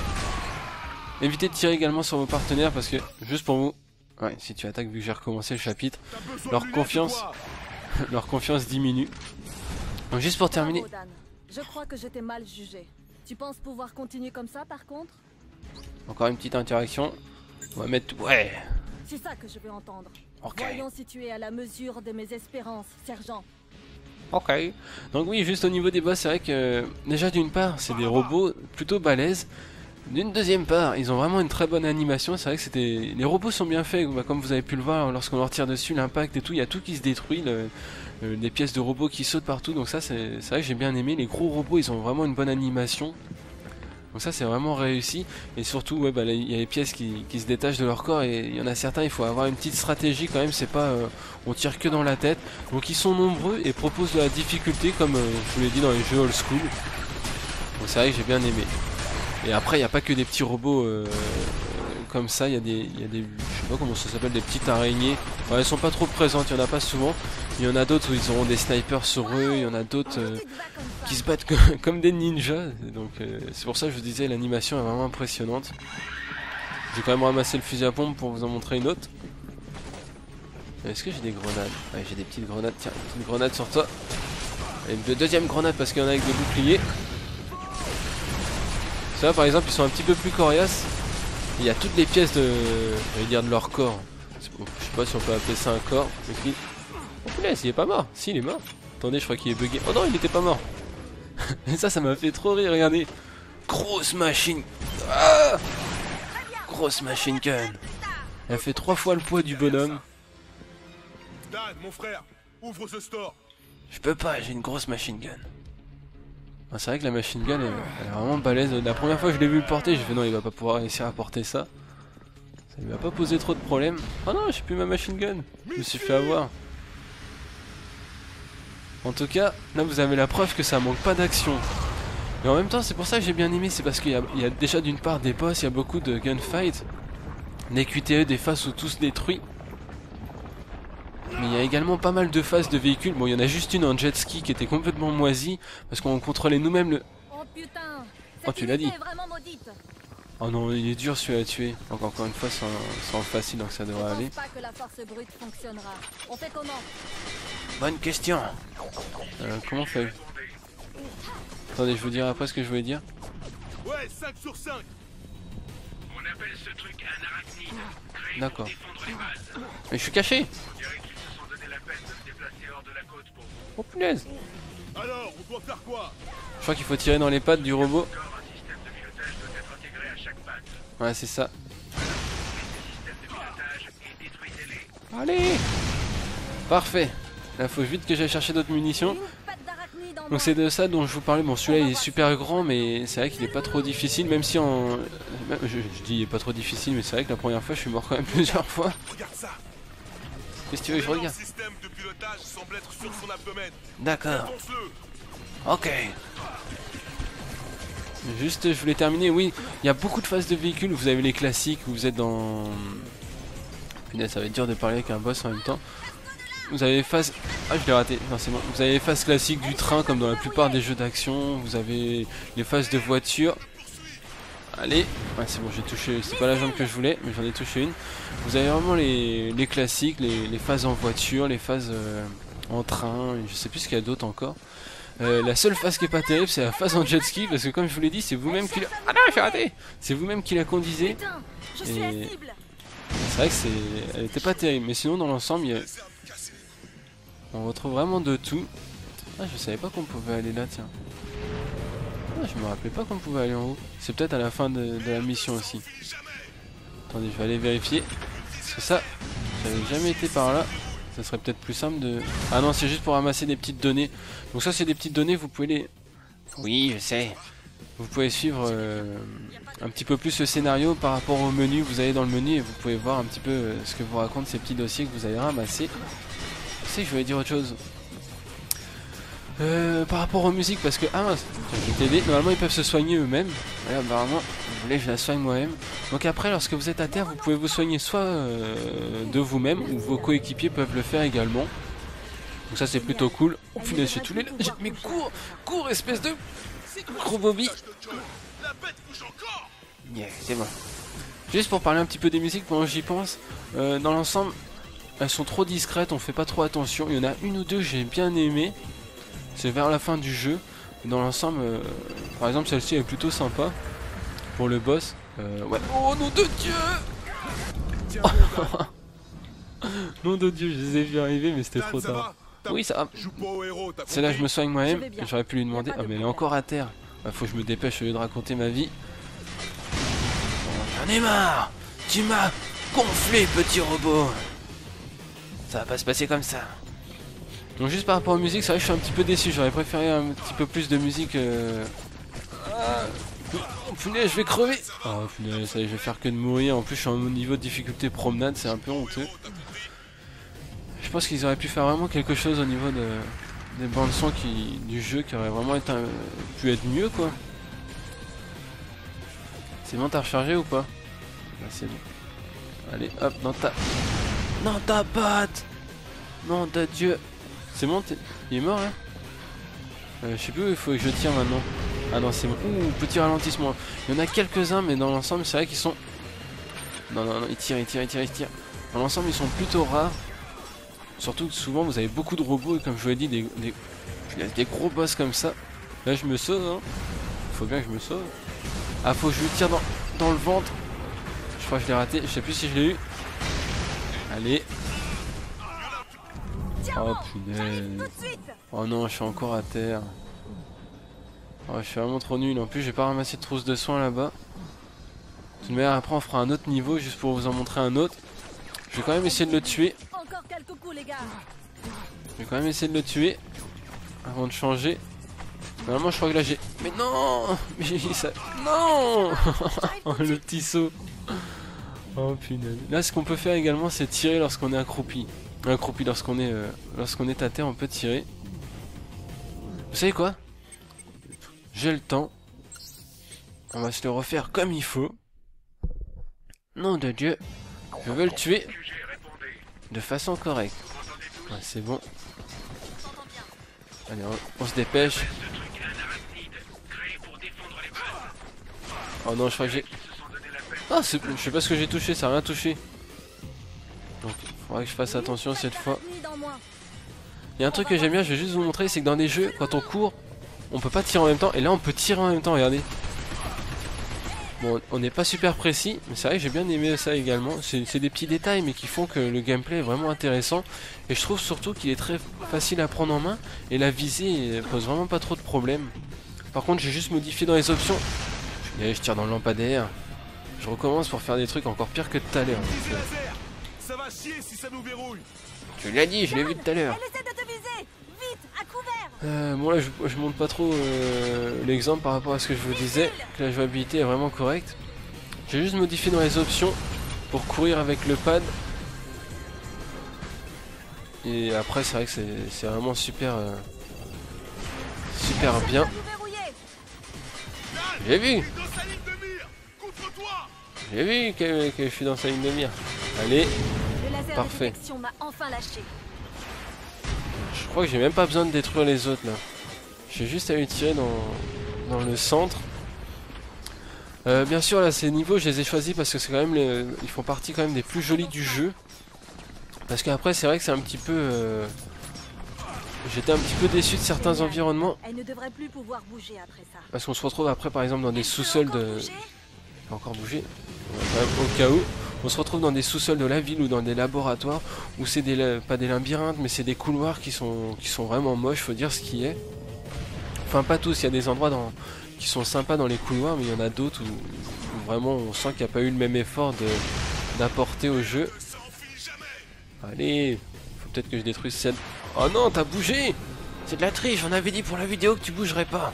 Évitez de tirer également sur vos partenaires parce que, juste pour vous, ouais, si tu attaques vu que j'ai recommencé le chapitre, Leur confiance. leur confiance diminue. Donc juste pour terminer. Je crois que je t'ai mal jugé. Tu penses pouvoir continuer comme ça par contre? Encore une petite interaction. On va mettre... Ouais C'est ça que je veux entendre. Ok. Voyons si tu es à la mesure de mes espérances, sergent. Ok. Donc oui, juste au niveau des boss, c'est vrai que déjà d'une part, c'est des robots plutôt balèzes. D'une deuxième part, ils ont vraiment une très bonne animation. C'est vrai que c'était, les robots sont bien faits, bah, comme vous avez pu le voir lorsqu'on leur tire dessus, l'impact et tout. Il y a tout qui se détruit, le- des pièces de robots qui sautent partout. Donc ça, c'est vrai que j'ai bien aimé. Les gros robots, ils ont vraiment une bonne animation. Donc ça, c'est vraiment réussi. Et surtout, ouais, bah, il y a les pièces qui, qui se détachent de leur corps et il y en a certains, il faut avoir une petite stratégie quand même. C'est pas, euh, on tire que dans la tête. Donc ils sont nombreux et proposent de la difficulté comme euh, je vous l'ai dit dans les jeux old school. Donc c'est vrai que j'ai bien aimé. Et après il n'y a pas que des petits robots euh, comme ça, il y a des. il Y a des je sais pas comment ça s'appelle, des petites araignées. Elles sont pas trop présentes, il y en a pas souvent. Il y en a d'autres où ils auront des snipers sur eux, il y en a d'autres euh, qui se battent comme, comme des ninjas. Donc euh, c'est pour ça que je vous disais, l'animation est vraiment impressionnante. J'ai quand même ramassé le fusil à pompe pour vous en montrer une autre. Est-ce que j'ai des grenades? Ouais, j'ai des petites grenades. Tiens, une grenade sur toi. Et une deuxième grenade parce qu'il y en a avec des boucliers. Ça, par exemple, ils sont un petit peu plus coriaces. Il y a toutes les pièces de, dire de leur corps. Je sais pas si on peut appeler ça un corps. Puis, oh punaise, il est pas mort. Si, il est mort. Attendez, je crois qu'il est bugué. Oh non, il était pas mort. Et ça, ça m'a fait trop rire. Regardez, grosse machine. Ah grosse machine gun. Elle fait trois fois le poids du bonhomme. Dan, mon frère, ouvre ce store. Je peux pas, j'ai une grosse machine gun. Ah, c'est vrai que la machine gun, elle, est vraiment balèze. La première fois que je l'ai vu le porter, j'ai fait non, il va pas pouvoir réussir à porter ça. Ça lui a pas posé trop de problèmes. Oh non, j'ai plus ma machine gun. Je me suis fait avoir. En tout cas, là vous avez la preuve que ça manque pas d'action. Mais en même temps, c'est pour ça que j'ai bien aimé, c'est parce qu'il y, a déjà d'une part des boss, il y a beaucoup de gunfights, des QTE, des phases où tout se détruit. Mais il y a également pas mal de phases de véhicules. Bon, il y en a juste une en jet ski qui était complètement moisie parce qu'on contrôlait nous-mêmes le. Oh putain Oh, tu l'as dit. Oh non, il est dur celui à tuer. Donc encore une fois, c'est en facile, donc ça devrait aller. pas que la force brute fonctionnera. On fait comment? Bonne question. Euh, comment on fait? Attendez, je vous dirai après ce que je voulais dire. Ouais, 5 sur 5. On appelle ce truc un arachnide. D'accord. Mais je suis caché Oh punaise Alors, on doit faire quoi Je crois qu'il faut tirer dans les pattes du robot. Ouais, c'est ça. Allez Parfait. Là, faut vite que j'aille chercher d'autres munitions. Donc c'est de ça dont je vous parlais. Bon, celui-là, il est super grand, mais c'est vrai qu'il est pas trop difficile. Même si en... je dis il est pas trop difficile, mais c'est vrai que la première fois, je suis mort quand même plusieurs fois. Regarde ça. Qu'est-ce que tu veux que je regarde. D'accord. Ok. Juste, je voulais terminer. Oui, il y a beaucoup de phases de véhicules. Vous avez les classiques où vous êtes dans. Punaise, ça va être dur de parler avec un boss en même temps. Vous avez les phases. Ah, je l'ai raté. Non, c'est bon. Vous avez les phases classiques du train, comme dans la plupart des jeux d'action. Vous avez les phases de voiture. Allez. Ouais, c'est bon, j'ai touché. C'est pas la jambe que je voulais, mais j'en ai touché une. Vous avez vraiment les, les classiques, les, les phases en voiture, les phases euh, en train. Je sais plus ce qu'il y a d'autre encore. Euh, la seule phase qui est pas terrible, c'est la phase en jet ski, parce que comme je vous l'ai dit, c'est vous-même qui la... Ah non, j'ai raté C'est vous-même qui la conduisez. Et-. C'est vrai que c'est... Elle était pas terrible, mais sinon dans l'ensemble, il y a- on retrouve vraiment de tout. Ah, je savais pas qu'on pouvait aller là, tiens. Ah, je me rappelais pas qu'on pouvait aller en haut. C'est peut-être à la fin de, de la mission aussi. Attendez, je vais aller vérifier. Parce que ça, j'avais jamais été par là. Ça serait peut-être plus simple de... Ah non, c'est juste pour ramasser des petites données. Donc ça, c'est des petites données, vous pouvez les... Oui, je sais. Vous pouvez suivre euh, un petit peu plus le scénario par rapport au menu. Vous allez dans le menu et vous pouvez voir un petit peu euh, ce que vous racontent ces petits dossiers que vous avez ramassés. Je sais que je voulais dire autre chose. Euh, par rapport aux musiques, parce que... Ah mince. Normalement, ils peuvent se soigner eux-mêmes. Et apparemment, vous voulez, je la soigne moi-même. Donc après, lorsque vous êtes à terre, vous pouvez vous soigner soit euh, de vous-même, ou vos coéquipiers peuvent le faire également. Donc ça, c'est plutôt cool. Oh tous les... Mais cours Cours, espèce de... Gros Bobby. Yeah, c'est bon. Juste pour parler un petit peu des musiques pendant j'y pense, euh, dans l'ensemble, elles sont trop discrètes, on fait pas trop attention. Il y en a une ou deux que j'ai bien aimé. C'est vers la fin du jeu. Dans l'ensemble, euh, par exemple, celle-ci est plutôt sympa pour le boss. Euh, ouais. Oh nom de Dieu Nom de Dieu, je les ai vus arriver, mais c'était trop tard. Oui, ça va. C'est là que je me soigne moi-même. J'aurais pu lui demander. Ah, mais elle est encore à terre. Bah, faut que je me dépêche au lieu de raconter ma vie. J'en ai marre Tu m'as gonflé, petit robot Ça va pas se passer comme ça. Donc, juste par rapport aux musiques, c'est vrai que je suis un petit peu déçu. J'aurais préféré un petit peu plus de musique. Euh... Ah, punaise, je vais crever Oh, punaise, ça y est, je vais faire que de mourir. En plus, je suis en niveau de difficulté promenade, c'est un peu honteux. Je pense qu'ils auraient pu faire vraiment quelque chose au niveau de, des bandes son qui, du jeu qui aurait vraiment pu être mieux quoi. C'est bon, t'as rechargé ou pas? Ah, C'est bon. Allez, hop, dans ta... Dans ta patte Non, de Dieu C'est il est mort Euh, Je sais plus il faut que je tire maintenant. Ah non, c'est. Ouh, petit ralentissement. Il y en a quelques-uns, mais dans l'ensemble, c'est vrai qu'ils sont... Non, non, non, ils tirent, ils tirent, ils tirent, ils. Dans l'ensemble, ils sont plutôt rares. Surtout que souvent, vous avez beaucoup de robots, et comme je vous l'ai dit, des gros boss comme ça. Là, je me sauve, hein. Faut bien que je me sauve. Ah, faut que je lui tire dans, dans le ventre. Je crois que je l'ai raté. Je sais plus si je l'ai eu. Allez. Oh punaise. Oh non, je suis encore à terre. Oh, je suis vraiment trop nul. En plus, j'ai pas ramassé de trousse de soins là-bas. De toute manière, après, on fera un autre niveau juste pour vous en montrer un autre. Je vais quand même essayer de le tuer. Je vais quand même essayer de le tuer avant de changer. Normalement, je crois que là j'ai. Mais non Mais j'ai ça. Non Oh, Le petit saut. Oh punaise. Là, ce qu'on peut faire également, c'est tirer lorsqu'on est accroupi. Accroupi, lorsqu'on est, euh, lorsqu'on est à terre, on peut tirer. Vous savez quoi? J'ai le temps. On va se le refaire comme il faut. Nom de Dieu. Je veux le tuer de façon correcte. Ouais, c'est bon. Allez, on, se dépêche. Oh non, je crois que j'ai... Ah, je sais pas ce que j'ai touché, ça a rien touché. Faudra que je fasse attention cette fois. Il y a un truc que j'aime bien, je vais juste vous montrer, c'est que dans des jeux, quand on court, on peut pas tirer en même temps. Et là, on peut tirer en même temps, regardez. Bon, on n'est pas super précis, mais c'est vrai que j'ai bien aimé ça également. C'est des petits détails, mais qui font que le gameplay est vraiment intéressant. Et je trouve surtout qu'il est très facile à prendre en main. Et la visée pose vraiment pas trop de problèmes. Par contre, j'ai juste modifié dans les options. Allez, je tire dans le lampadaire. Je recommence pour faire des trucs encore pires que tout à l'heure. Visée laser Ça va chier si ça nous verrouille Tu l'as dit, je l'ai vu tout à l'heure. Euh, bon là je, je montre pas trop euh, l'exemple par rapport à ce que je vous disais, que la jouabilité est vraiment correcte. J'ai juste modifié dans les options pour courir avec le pad. Et après c'est vrai que c'est- vraiment super euh, super bien. J'ai vu, j'ai vu que, que je suis dans sa ligne de mire. Allez, Parfait. enfin lâché. je crois que j'ai même pas besoin de détruire les autres là. J'ai juste à les tirer dans, dans le centre. Euh, bien sûr, là, ces niveaux, je les ai choisis parce que c'est quand même, les- ils font partie quand même des plus jolis du jeu. Parce qu'après, c'est vrai que c'est un petit peu, euh, j'étais un petit peu déçu de certains environnements Elle ne devrait plus pouvoir bouger après ça. parce qu'on se retrouve après, par exemple, dans des sous-sols encore de, encore bouger. Au cas où. On se retrouve dans des sous-sols de la ville ou dans des laboratoires où c'est des pas des labyrinthes mais c'est des couloirs qui sont qui sont vraiment moches, faut dire ce qui est. Enfin pas tous, il y a des endroits dans, qui sont sympas dans les couloirs mais il y en a d'autres où, où vraiment on sent qu'il n'y a pas eu le même effort d'apporter au jeu. Allez, faut peut-être que je détruise cette. Oh non, t'as bougé C'est de la triche, on avait dit pour la vidéo que tu bougerais pas.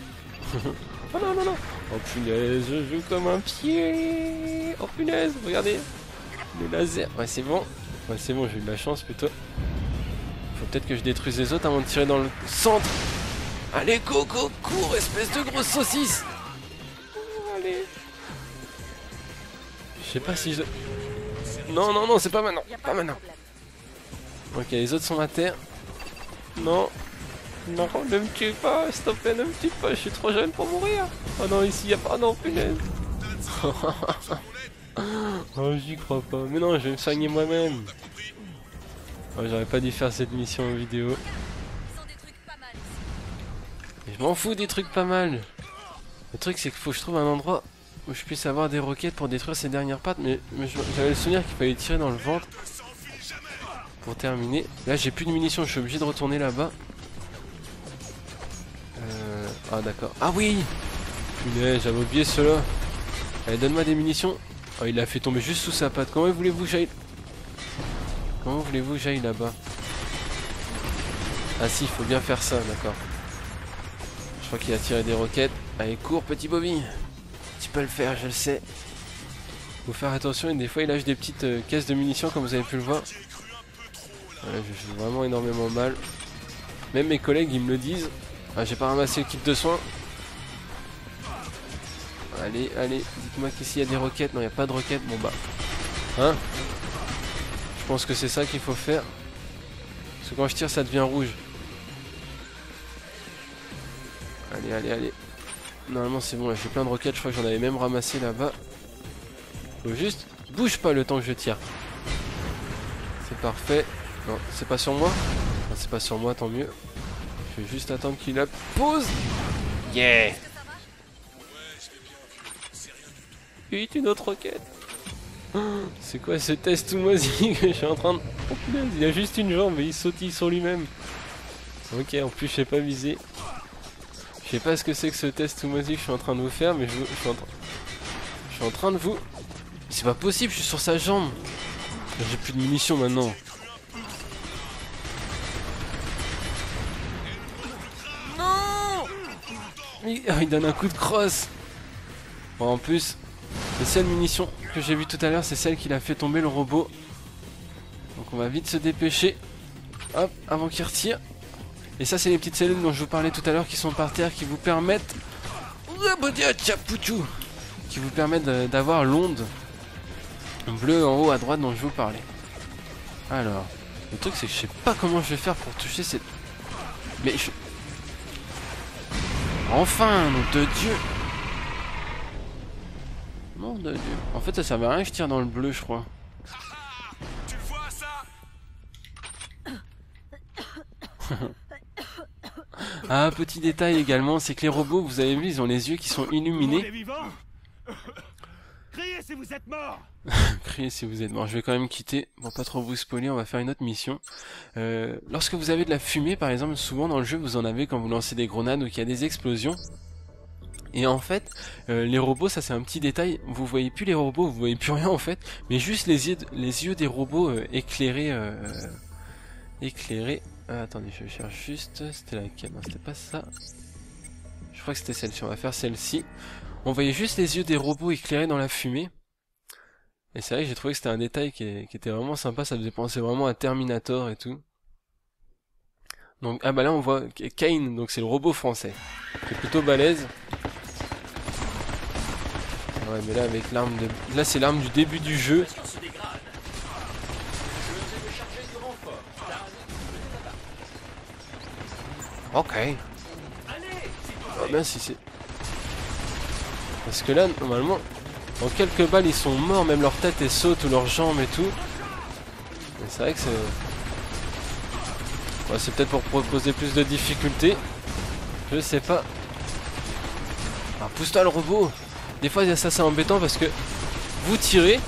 oh non non non Oh punaise, je joue comme un pied Oh punaise, regardez Le laser, ouais c'est bon. Ouais c'est bon, j'ai eu de la chance plutôt. Faut peut-être que je détruise les autres avant de tirer dans le centre. Allez, go, go, cours, espèce de grosse saucisse Oh, Allez Je sais pas si je... Non, non, non, c'est pas maintenant, pas maintenant. Ok, les autres sont à terre. Non. Non, ne me tue pas, s'il te plaît, ne me tue pas, je suis trop jeune pour mourir. Oh non, ici, y a pas, non, punaise. oh, j'y crois pas. Mais non, je vais me soigner moi-même. J'aurais pas dû faire cette mission en vidéo. Et je m'en fous des trucs pas mal. Le truc, c'est qu'il faut que je trouve un endroit où je puisse avoir des roquettes pour détruire ces dernières pattes. Mais, mais j'avais le souvenir qu'il fallait tirer dans le ventre pour terminer. Là, j'ai plus de munitions, je suis obligé de retourner là-bas. Euh... Ah, d'accord. Ah oui Punaise, j'avais oublié cela. Allez, donne-moi des munitions. Oh, il l'a fait tomber juste sous sa patte. Comment voulez-vous que j'aille Comment voulez-vous que j'aille là-bas? Ah si, il faut bien faire ça, d'accord. Je crois qu'il a tiré des roquettes. Allez, cours, petit Bobby. Tu peux le faire, je le sais. Faut faire attention, et des fois il lâche des petites euh, caisses de munitions, comme vous avez pu le voir. Ouais, je joue vraiment énormément mal. Même mes collègues, ils me le disent. Ah, j'ai pas ramassé le kit de soins. Allez, allez, dites-moi qu'ici il y a des roquettes. Non, il n'y a pas de roquettes. Bon bah. Hein? Pense que c'est ça qu'il faut faire. Parce que quand je tire, ça devient rouge. Allez, allez, allez. Normalement, c'est bon. Là, j'ai plein de roquettes. Je crois que j'en avais même ramassé là-bas. Faut juste... Bouge pas le temps que je tire. C'est parfait. Non, c'est pas sur moi c'est pas sur moi, tant mieux. Je vais juste attendre qu'il la pose. Yeah Vite, une autre roquette. C'est quoi ce test tout moisi que je suis en train de... Il a juste une jambe et il sautille sur lui-même. Ok, en plus je sais pas viser. Je sais pas ce que c'est que ce test tout moisi que je suis en train de vous faire, mais je, suis, en train... je suis en train de vous... C'est pas possible, je suis sur sa jambe. J'ai plus de munitions maintenant. Non il, donne un coup de crosse. En plus, les seules munitions que j'ai vues tout à l'heure, c'est celle qu'il a fait tomber le robot. Donc on va vite se dépêcher. Hop, avant qu'il retire. Et ça, c'est les petites cellules dont je vous parlais tout à l'heure qui sont par terre, qui vous permettent... Qui vous permettent d'avoir l'onde bleue en haut à droite dont je vous parlais. Alors, le truc c'est que je sais pas comment je vais faire pour toucher cette... Mais je... Enfin, nom de Dieu De Dieu. En fait, ça servait à rien que je tire dans le bleu, je crois. Tu vois ça Ah, petit détail également, c'est que les robots, vous avez vu, ils ont les yeux qui sont illuminés. Criez si vous êtes morts Criez si vous êtes mort. Je vais quand même quitter pour pas trop vous spoiler. On va faire une autre mission. Euh, lorsque vous avez de la fumée, par exemple, souvent dans le jeu, vous en avez quand vous lancez des grenades ou qu'il y a des explosions. Et en fait, euh, les robots, ça c'est un petit détail. Vous voyez plus les robots, vous voyez plus rien en fait, mais juste les yeux, les yeux des robots euh, éclairés, euh, éclairés. Ah, attendez, je cherche juste. C'était laquelle? Non, c'était pas ça. Je crois que c'était celle-ci. On va faire celle-ci. On voyait juste les yeux des robots éclairés dans la fumée. Et c'est vrai que j'ai trouvé que c'était un détail qui, qui était vraiment sympa, ça faisait penser vraiment à Terminator et tout. Donc, ah bah là on voit Kane, donc c'est le robot français, qui est plutôt balèze. Ouais mais là avec l'arme de... Là c'est l'arme du début du jeu. Ok. Ah ben si c'est... Parce que là, normalement, en quelques balles, ils sont morts, même leur tête est saute ou leurs jambes et tout. Mais c'est vrai que c'est... Ouais, c'est peut-être pour proposer plus de difficultés. Je sais pas. Ah, pousse-toi le robot Des fois, ça c'est embêtant parce que vous tirez,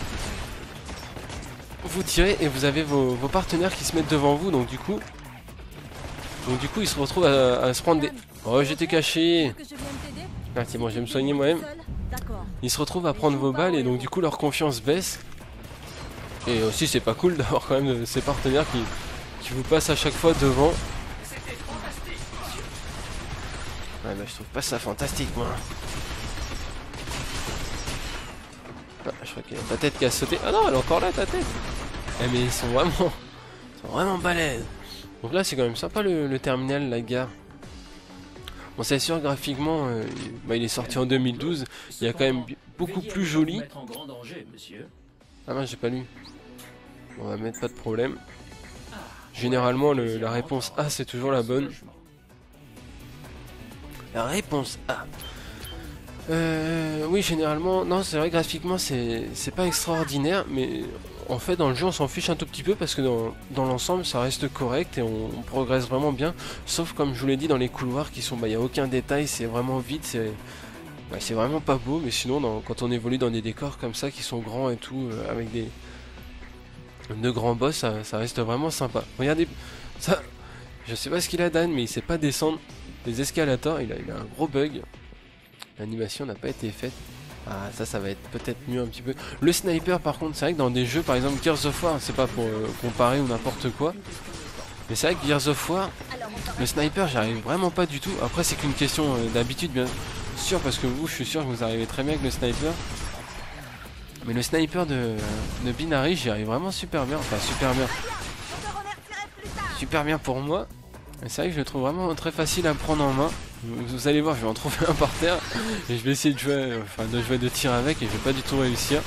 vous tirez et vous avez vos, partenaires qui se mettent devant vous, donc du coup... Donc du coup, ils se retrouvent à, se prendre des... Oh, j'étais caché Ah, c'est bon, je vais me soigner moi-même. Ils se retrouvent à prendre vos balles et donc du coup leur confiance baisse. Et aussi c'est pas cool d'avoir quand même ces partenaires qui, qui vous passent à chaque fois devant. Ouais bah je trouve pas ça fantastique moi. Ah, je crois qu'il y a ta tête qui a sauté. Ah non elle est encore là ta tête Eh mais ils sont vraiment. Ils sont vraiment balèzes. Donc là c'est quand même sympa le, terminal, la gare. Bon c'est sûr graphiquement, euh, bah, il est sorti en 2012, il y a quand même beaucoup plus joli. Ah mince, j'ai pas lu. On va mettre pas de problème. Généralement, le- la réponse A, c'est toujours la bonne. La réponse A. Euh, oui, généralement, non, c'est vrai, graphiquement, c'est pas extraordinaire, mais en fait, dans le jeu, on s'en fiche un tout petit peu parce que dans, dans l'ensemble, ça reste correct et on, progresse vraiment bien. Sauf, comme je vous l'ai dit, dans les couloirs qui sont, bah, il y a aucun détail, c'est vraiment vide, c'est bah, c'est vraiment pas beau, mais sinon, quand on évolue dans des décors comme ça qui sont grands et tout, euh, avec des de grands boss, ça, ça reste vraiment sympa. Regardez, ça, je sais pas ce qu'il a Dan, mais il sait pas descendre les escalators, il a, il a un gros bug. L'animation n'a pas été faite. Ah, ça, ça va être peut-être mieux un petit peu. Le sniper, par contre, c'est vrai que dans des jeux, par exemple Gears of War, c'est pas pour euh, comparer ou n'importe quoi, mais c'est vrai que Gears of War, le sniper, j'arrive vraiment pas du tout. Après, c'est qu'une question euh, d'habitude, bien sûr, parce que vous, je suis sûr que vous arrivez très bien avec le sniper. Mais le sniper de, de Binary, j'y arrive vraiment super bien. Enfin, super bien. Super bien pour moi. C'est vrai que je le trouve vraiment très facile à prendre en main. Vous, allez voir, je vais en trouver un par terre. Et je vais essayer de jouer, enfin, de jouer de tir avec et je vais pas du tout réussir.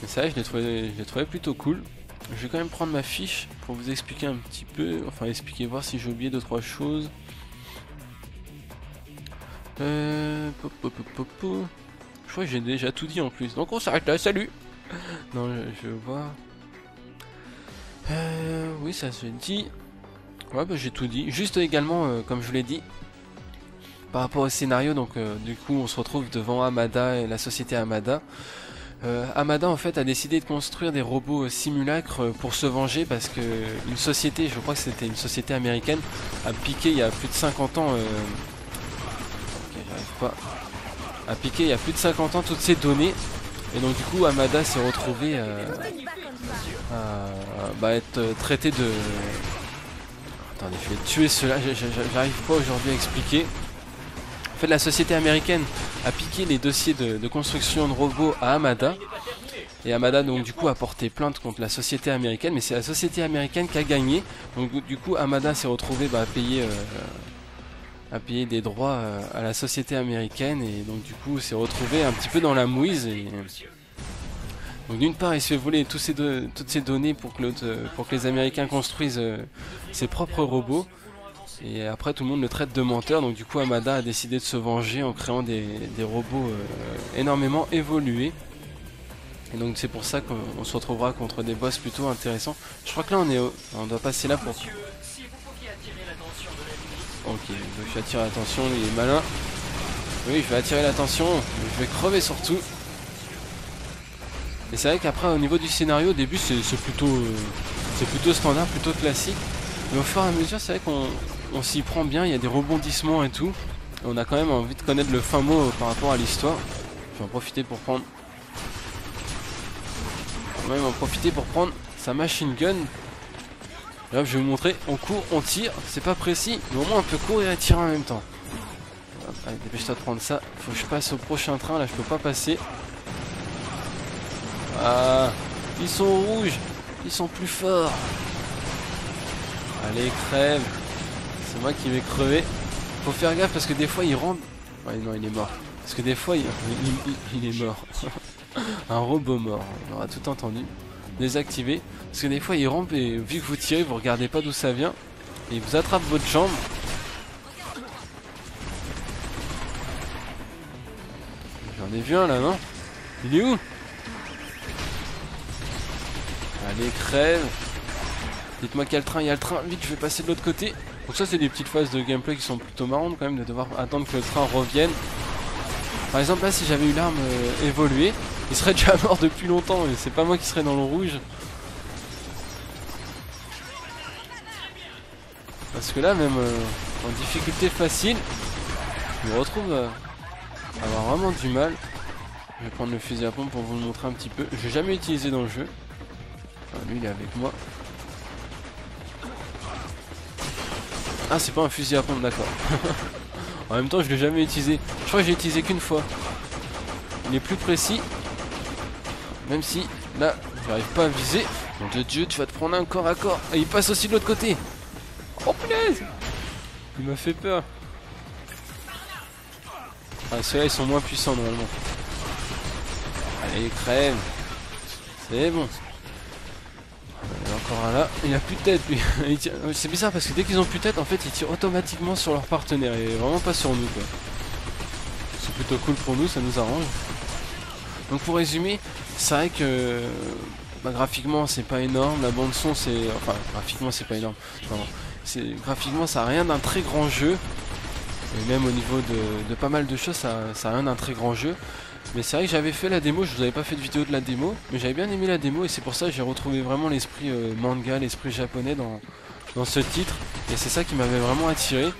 Mais ça, je l'ai trouvé, plutôt cool. Je vais quand même prendre ma fiche pour vous expliquer un petit peu, enfin expliquer, voir si j'ai oublié deux trois choses. Euh, pop, pop, pop. Je crois que j'ai déjà tout dit en plus. Donc on s'arrête là, salut Non, je, je vois. Euh, oui, ça se dit. Ouais, bah, j'ai tout dit. Juste également, euh, comme je vous l'ai dit, par rapport au scénario, donc euh, du coup on se retrouve devant Amada et la société Amada. Euh, Amada en fait a décidé de construire des robots simulacres pour se venger parce que une société, je crois que c'était une société américaine, a piqué il y a plus de 50 ans. Ok, j'arrive pas. A piqué il y a plus de 50 ans toutes ces données. Et donc du coup Amada s'est retrouvé à bah, être traité de. Attendez, je vais tuer cela. J'arrive pas aujourd'hui à expliquer. En fait, la société américaine a piqué les dossiers de, construction de robots à Amada. Et Amada, donc, du coup, a porté plainte contre la société américaine. Mais c'est la société américaine qui a gagné. Donc, du coup, Amada s'est retrouvé bah, à, payer, euh, à payer des droits euh, à la société américaine. Et donc, du coup, s'est retrouvé un petit peu dans la mouise. Et... Donc, d'une part, il se fait voler toutes ces données pour que, euh, les Américains construisent euh, ses propres robots. Et après, tout le monde le traite de menteur. Donc, du coup, Amada a décidé de se venger en créant des, robots euh, énormément évolués. Et donc, c'est pour ça qu'on on se retrouvera contre des boss plutôt intéressants. Je crois que là, on est on doit passer là pour. Ok, je vais attirer l'attention. Il est malin. Oui, je vais attirer l'attention. Je vais crever surtout. Et c'est vrai qu'après, au niveau du scénario, au début, c'est plutôt, euh, plutôt standard, plutôt classique. Mais au fur et à mesure, c'est vrai qu'on on s'y prend bien, il y a des rebondissements et tout. Et on a quand même envie de connaître le fin mot euh, par rapport à l'histoire. Je vais en profiter pour prendre. Vais même en profiter pour prendre sa machine gun. Et hop, je vais vous montrer, on court, on tire, c'est pas précis, mais au moins on peut courir et tirer en même temps. Allez, dépêche-toi de prendre ça. Faut que je passe au prochain train, là je peux pas passer. Ah, ils sont rouges, ils sont plus forts. Allez, crève. C'est moi qui vais crever. Faut faire gaffe parce que des fois il rentre. Ouais, non, il est mort. Parce que des fois il, est mort. Un robot mort, on aura tout entendu. Désactivé. Parce que des fois il rampe et vu que vous tirez, vous regardez pas d'où ça vient. Et il vous attrape votre jambe. J'en ai vu un là, non? Il est où? Allez, crève. Dites-moi quel train, il y a le train, vite je vais passer de l'autre côté. Donc ça c'est des petites phases de gameplay qui sont plutôt marrantes quand même de devoir attendre que le train revienne. Par exemple là si j'avais eu l'arme euh, évoluée, il serait déjà mort depuis longtemps et c'est pas moi qui serais dans le rouge. Parce que là même euh, en difficulté facile, je me retrouve à avoir vraiment du mal. Je vais prendre le fusil à pompe pour vous le montrer un petit peu. Je l'ai jamais utilisé dans le jeu. Lui il est avec moi. Ah, c'est pas un fusil à pompe, d'accord. en même temps, je l'ai jamais utilisé. Je crois que j'ai utilisé qu'une fois. Il est plus précis. Même si, là, j'arrive pas à viser. Mon dieu, Dieu, tu vas te prendre un corps à corps. Et il passe aussi de l'autre côté. Oh punaise Il m'a fait peur. Ah, ceux-là, ils sont moins puissants normalement. Allez, crève. C'est bon. Il y en a encore un là, il a plus de tête lui. C'est bizarre parce que dès qu'ils ont plus de tête, en fait, ils tirent automatiquement sur leur partenaire et vraiment pas sur nous quoi. C'est plutôt cool pour nous, ça nous arrange. Donc pour résumer, c'est vrai que bah, graphiquement c'est pas énorme, la bande son c'est. Enfin graphiquement c'est pas énorme. C'est graphiquement ça a rien d'un très grand jeu. Et même au niveau de, de pas mal de choses, ça, ça a rien d'un très grand jeu. Mais c'est vrai que j'avais fait la démo, je vous avais pas fait de vidéo de la démo, mais j'avais bien aimé la démo et c'est pour ça que j'ai retrouvé vraiment l'esprit euh, manga, l'esprit japonais dans, dans ce titre. Et c'est ça qui m'avait vraiment attiré.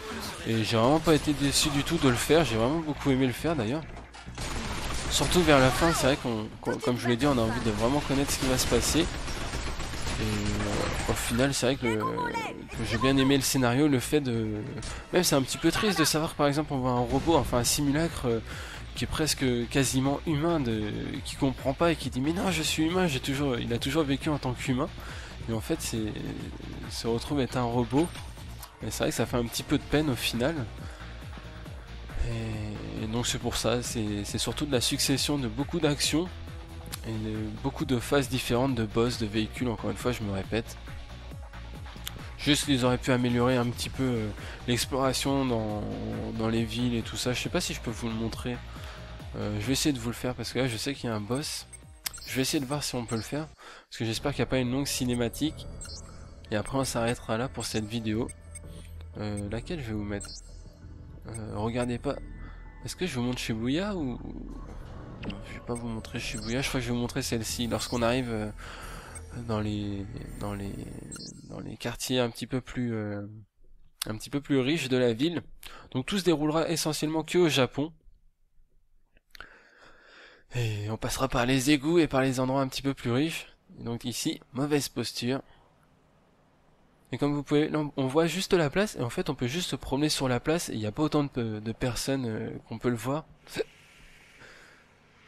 Et j'ai vraiment pas été déçu du tout de le faire, j'ai vraiment beaucoup aimé le faire d'ailleurs. Surtout vers la fin, c'est vrai qu'on, comme je vous l'ai dit, on a envie de vraiment connaître ce qui va se passer. Et euh, au final, c'est vrai que, que j'ai bien aimé le scénario, le fait de... Même c'est un petit peu triste de savoir par exemple on voit un robot, enfin un simulacre euh, qui est presque quasiment humain, de... qui comprend pas et qui dit mais non je suis humain, il a toujours vécu en tant qu'humain. Et en fait c'est se retrouve être un robot. Et c'est vrai que ça fait un petit peu de peine au final. Et, donc c'est pour ça, c'est surtout de la succession de beaucoup d'actions Et euh, beaucoup de phases différentes de boss, de véhicules, encore une fois, je me répète. Juste qu'ils auraient pu améliorer un petit peu euh, l'exploration dans, dans les villes et tout ça. Je sais pas si je peux vous le montrer. Euh, je vais essayer de vous le faire parce que là je sais qu'il y a un boss. Je vais essayer de voir si on peut le faire. Parce que j'espère qu'il n'y a pas une longue cinématique. Et après on s'arrêtera là pour cette vidéo. Euh, laquelle je vais vous mettre? Euh, Regardez pas. Est-ce que je vous montre Shibuya ou... Je vais pas vous montrer Shibuya. Je crois que je vais vous montrer celle-ci. Lorsqu'on arrive euh, dans les dans les dans les quartiers un petit peu plus euh, un petit peu plus riches de la ville. Donc tout se déroulera essentiellement que au Japon. Et on passera par les égouts et par les endroits un petit peu plus riches. Donc ici, mauvaise posture. Et comme vous pouvez, on voit juste la place, et en fait on peut juste se promener sur la place, et il n'y a pas autant de, personnes euh, qu'on peut le voir.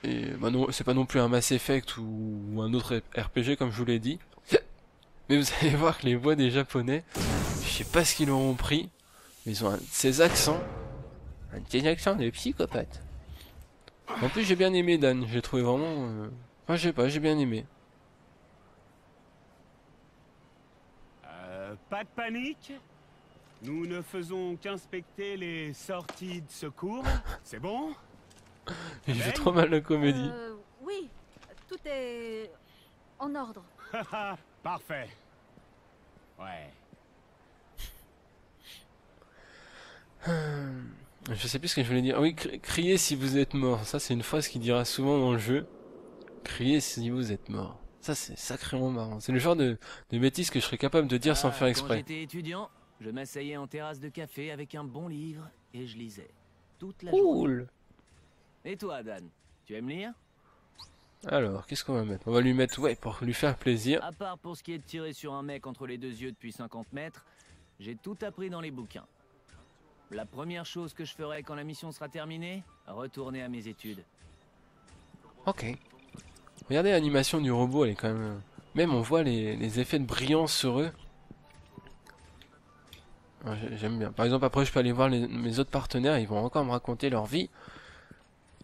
Et bah non, c'est pas non plus un Mass Effect ou, un autre RPG comme je vous l'ai dit. Mais vous allez voir que les voix des japonais, je sais pas ce qu'ils leur ont pris, mais ils ont un, ces accents, un petit accent de psychopathe. En plus j'ai bien aimé Dan, j'ai trouvé vraiment... euh, Enfin je sais pas, j'ai bien aimé. Euh, pas de panique. Nous ne faisons qu'inspecter les sorties de secours. C'est bon? J'ai fait trop mal la comédie. Euh, oui, tout est en ordre. Parfait. Ouais. Je sais plus ce que je voulais dire. Ah oui, cri- criez si vous êtes mort. Ça, c'est une phrase qu'il dira souvent dans le jeu. Criez si vous êtes mort. Ça, c'est sacrément marrant. C'est le genre de, de bêtises que je serais capable de dire sans Ah, faire Quand exprès. j'étais étudiant, je m'asseyais en terrasse de café avec un bon livre et je lisais. Toute la journée. Cool. Et toi, Dan Tu aimes lire? Alors, qu'est-ce qu'on va mettre? On va lui mettre, ouais, pour lui faire plaisir. À part pour ce qui est de tirer sur un mec entre les deux yeux depuis 50 mètres, j'ai tout appris dans les bouquins. La première chose que je ferai quand la mission sera terminée, retourner à mes études. Ok. Regardez l'animation du robot, elle est quand même... Même on voit les, effets de brillance sur eux. J'ai- J'aime bien. Par exemple, après, je peux aller voir mes autres partenaires, ils vont encore me raconter leur vie.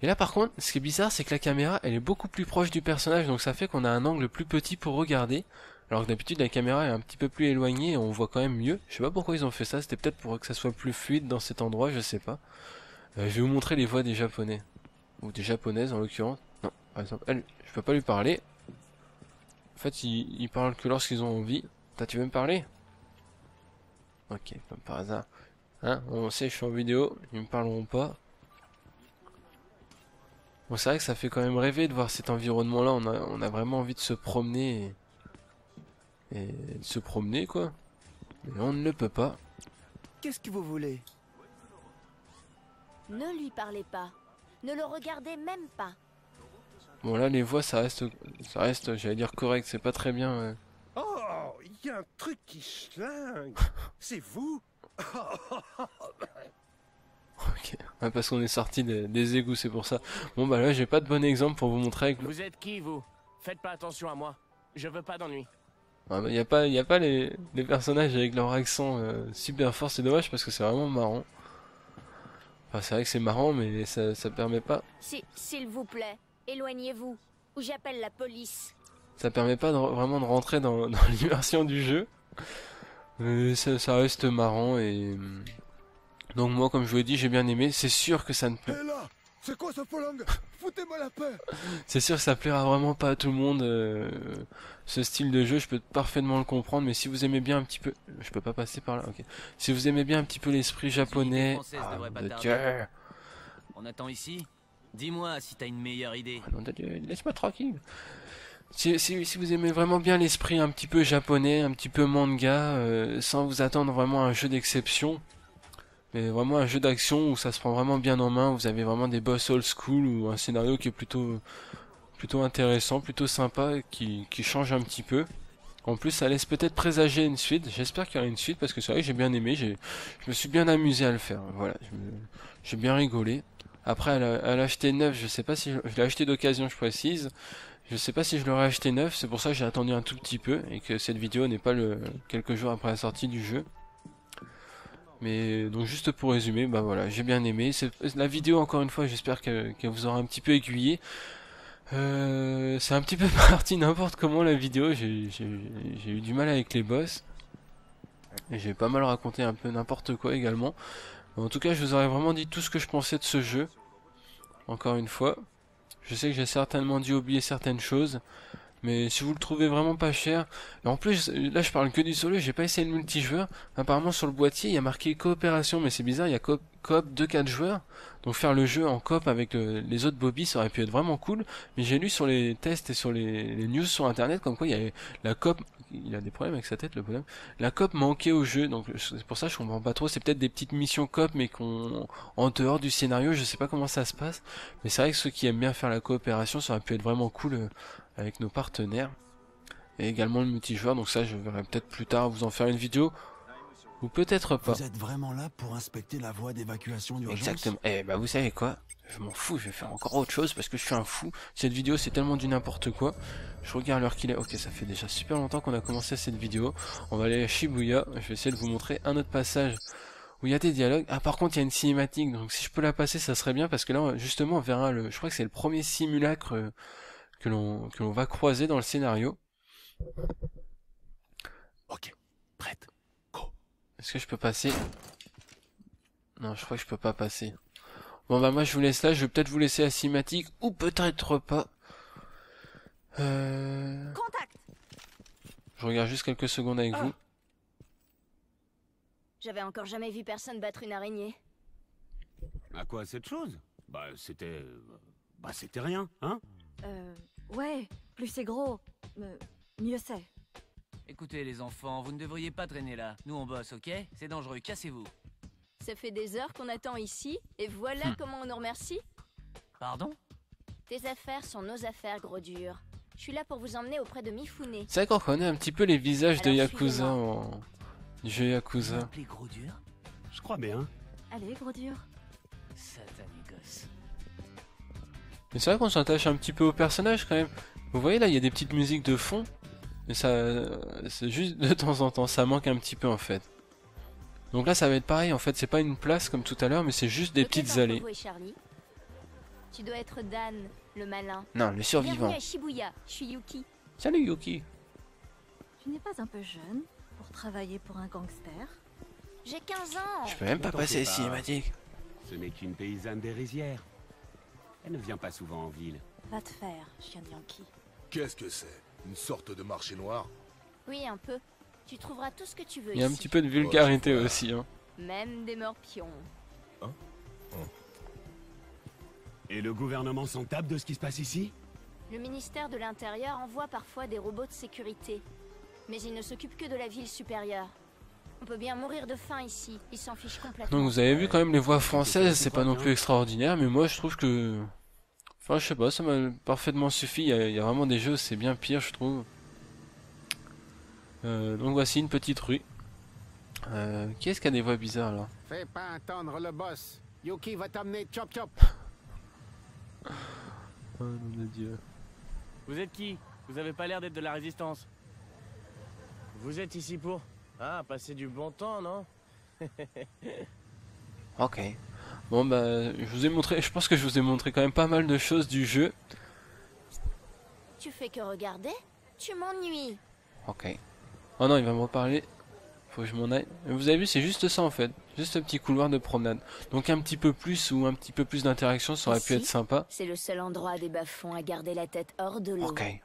Et là, par contre, ce qui est bizarre, c'est que la caméra, elle est beaucoup plus proche du personnage, donc ça fait qu'on a un angle plus petit pour regarder. Alors que d'habitude, la caméra est un petit peu plus éloignée et on voit quand même mieux. Je sais pas pourquoi ils ont fait ça, c'était peut-être pour que ça soit plus fluide dans cet endroit, je sais pas. Euh, je vais vous montrer les voix des japonais. Ou des japonaises en l'occurrence. Non, par exemple, elle, je peux pas lui parler. En fait, ils, ils parlent que lorsqu'ils ont envie. Toi, tu veux me parler? Ok, comme par hasard. Hein, on sait, je suis en vidéo, ils me parleront pas. Bon, c'est vrai que ça fait quand même rêver de voir cet environnement-là. On a, on a vraiment envie de se promener et, et de se promener, quoi. Mais on ne le peut pas. Qu'est-ce que vous voulez? Ne lui parlez pas. Ne le regardez même pas. Bon, là, les voix, ça reste, ça reste, j'allais dire correct. C'est pas très bien. Oh, il y a un truc qui schlingue. C'est vous? Ok, Ouais, parce qu'on est sorti des, des égouts, c'est pour ça. Bon bah là j'ai pas de bon exemple pour vous montrer avec. Vous êtes qui, vous? Faites pas attention à moi. Je veux pas d'ennui. Ah, bah, y a pas, y a pas les, les personnages avec leur accent euh, super fort, c'est dommage parce que c'est vraiment marrant. Enfin c'est vrai que c'est marrant mais ça, ça permet pas, Si- S'il vous plaît, éloignez-vous. Ou j'appelle la police. ça permet pas de, vraiment de rentrer dans, dans l'immersion du jeu. Mais ça, ça reste marrant et... hum, Donc moi comme je vous l'ai dit j'ai bien aimé, c'est sûr que ça ne plaît C'est quoi ce polang Foutez-moi la paix C'est sûr que ça plaira vraiment pas à tout le monde. euh, ce style de jeu, je peux parfaitement le comprendre, mais si vous aimez bien un petit peu, je peux pas passer par là. Ok. Si vous aimez bien un petit peu l'esprit japonais, ah, de. Dieu, On attend ici Dis-moi si t'as une meilleure idée. Ah, de Dieu, laisse-moi tranquille. Si, si, si vous aimez vraiment bien l'esprit un petit peu japonais, un petit peu manga, euh, sans vous attendre vraiment à un jeu d'exception, mais vraiment un jeu d'action où ça se prend vraiment bien en main, vous avez vraiment des boss old school ou un scénario qui est plutôt plutôt intéressant, plutôt sympa, qui, qui change un petit peu. En plus, ça laisse peut-être présager une suite. J'espère qu'il y aura une suite parce que c'est vrai que j'ai bien aimé. J'ai, je me suis bien amusé à le faire. Voilà, j'ai bien rigolé. Après, a acheté neuf. Je sais pas si je, l'ai acheté d'occasion, je précise. Je sais pas si je l'aurais acheté neuf. C'est pour ça que j'ai attendu un tout petit peu et que cette vidéo n'est pas le quelques jours après la sortie du jeu. Mais donc juste pour résumer, bah voilà, j'ai bien aimé. La vidéo encore une fois, j'espère que- qu'elle vous aura un petit peu aiguillé. Euh, c'est un petit peu parti n'importe comment la vidéo, j'ai eu du mal avec les boss. Et j'ai pas mal raconté un peu n'importe quoi également. En tout cas, je vous aurais vraiment dit tout ce que je pensais de ce jeu. Encore une fois. Je sais que j'ai certainement dû oublier certaines choses. Mais si vous le trouvez vraiment pas cher, et en plus là je parle que du solo, j'ai pas essayé le multijoueur. Apparemment sur le boîtier il y a marqué coopération, mais c'est bizarre, il y a coop, coop de 4 joueurs. Donc faire le jeu en coop avec le- les autres Bobby ça aurait pu être vraiment cool. Mais j'ai lu sur les tests et sur les, news sur internet comme quoi il y avait la coop, il a des problèmes avec sa tête le bonhomme. La coop manquait au jeu, donc c'est pour ça je comprends pas trop. C'est peut-être des petites missions coop mais qu'on en dehors du scénario, je sais pas comment ça se passe. Mais c'est vrai que ceux qui aiment bien faire la coopération, ça aurait pu être vraiment cool euh, avec nos partenaires. Et également le multijoueur, donc ça je verrai peut-être plus tard vous en faire une vidéo. Ou peut-être pas. Vous êtes vraiment là pour inspecter la voie d'évacuation d'urgence? Exactement. Eh bah vous savez quoi? Je m'en fous, je vais faire encore autre chose parce que je suis un fou. Cette vidéo c'est tellement du n'importe quoi. Je regarde l'heure qu'il est. Ok, ça fait déjà super longtemps qu'on a commencé cette vidéo. On va aller à Shibuya. Je vais essayer de vous montrer un autre passage où il y a des dialogues. Ah par contre il y a une cinématique, donc si je peux la passer ça serait bien parce que là justement on verra le. Je crois que c'est le premier simulacre euh, que l'on que l'on va croiser dans le scénario. Ok, prête. Est-ce que je peux passer? Non, je crois que je peux pas passer. Bon bah moi je vous laisse là, je vais peut-être vous laisser la cinématique ou peut-être pas. Euh... Contact Je regarde juste quelques secondes avec vous. J'avais encore jamais vu personne battre une araignée. À quoi cette chose? Bah, c'était. Bah, c'était rien, hein? Euh, ouais, plus c'est gros, euh, mieux c'est. Écoutez les enfants, vous ne devriez pas traîner là. Nous on bosse, ok? C'est dangereux, cassez-vous. Ça fait des heures qu'on attend ici, et voilà comment on nous remercie. Pardon? Tes affaires sont nos affaires, gros dur. Je suis là pour vous emmener auprès de Mifune. C'est vrai qu'on reconnaît un petit peu les visages de Yakuza en... du jeu Yakuza. Appelez gros dur? Je crois bien. Allez, gros dur. Gosse. Mais c'est vrai qu'on s'attache un petit peu au personnage quand même. Vous voyez là, il y a des petites musiques de fond. Mais ça, c'est juste de temps en temps, ça manque un petit peu en fait. Donc là, ça va être pareil. En fait, c'est pas une place comme tout à l'heure, mais c'est juste des petites allées. Tu dois être Dan, le malin. Non, le survivant. Bienvenue à Shibuya, je suis Yuki. Salut Yuki. Tu n'es pas un peu jeune pour travailler pour un gangster? J'ai 15 ans. Je peux même pas passer pas. cinématiques. Ce n'est qu'une paysanne des rizières. Elle ne vient pas souvent en ville. Va te faire, chien de Yankee. Qu'est-ce que c'est? Une sorte de marché noir? Oui, un peu. Tu trouveras tout ce que tu veux Il y a un ici. petit peu de vulgarité vois. aussi. Hein. Même des morpions. Et le gouvernement s'en tape de ce qui se passe ici? Le ministère de l'Intérieur envoie parfois des robots de sécurité. Mais il ne s'occupe que de la ville supérieure. On peut bien mourir de faim ici. Ils s'en fichent complètement. Donc vous avez vu quand même les voix françaises, c'est pas non plus extraordinaire, mais moi je trouve que... Enfin je sais pas, ça m'a parfaitement suffi, il y, a, il y a vraiment des jeux, c'est bien pire je trouve. Euh, donc voici une petite rue. Euh, qui est-ce qui a des voix bizarres là? Fais pas entendre le boss. Yuki va t'amener chop chop. Oh nom de dieu. Vous êtes qui? Vous avez pas l'air d'être de la résistance. Vous êtes ici pour Ah, passer du bon temps, non Ok. Bon bah je vous ai montré, je pense que je vous ai montré quand même pas mal de choses du jeu. Tu fais que regarder Tu m'ennuies. Ok. Oh non, il va me reparler. Faut que je m'en aille. Mais Vous avez vu, c'est juste ça en fait. Juste un petit couloir de promenade. Donc un petit peu plus ou un petit peu plus d'interaction, ça aurait pu être sympa. C'est le seul endroit des bas-fonds à garder la tête hors de l'eau. Ok.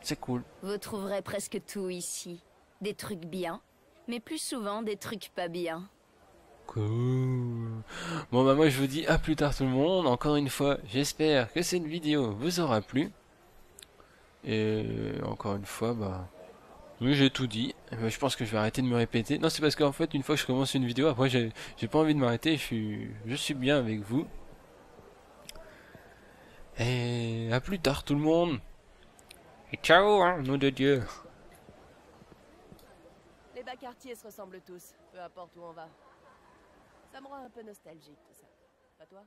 C'est cool. Vous trouverez presque tout ici. Des trucs bien, mais plus souvent des trucs pas bien. Cool. Bon bah moi je vous dis à plus tard tout le monde. Encore une fois, j'espère que cette vidéo vous aura plu. Et encore une fois, bah... Oui, j'ai tout dit. Euh, Je pense que je vais arrêter de me répéter. Non, c'est parce qu'en fait, une fois que je commence une vidéo, après, j'ai j'ai pas envie de m'arrêter. Je suis, je suis bien avec vous. Et à plus tard, tout le monde. Et ciao, hein, nom de Dieu. Les quartiers se ressemblent tous, peu importe où on va. Ça me rend un peu nostalgique tout ça. Pas toi?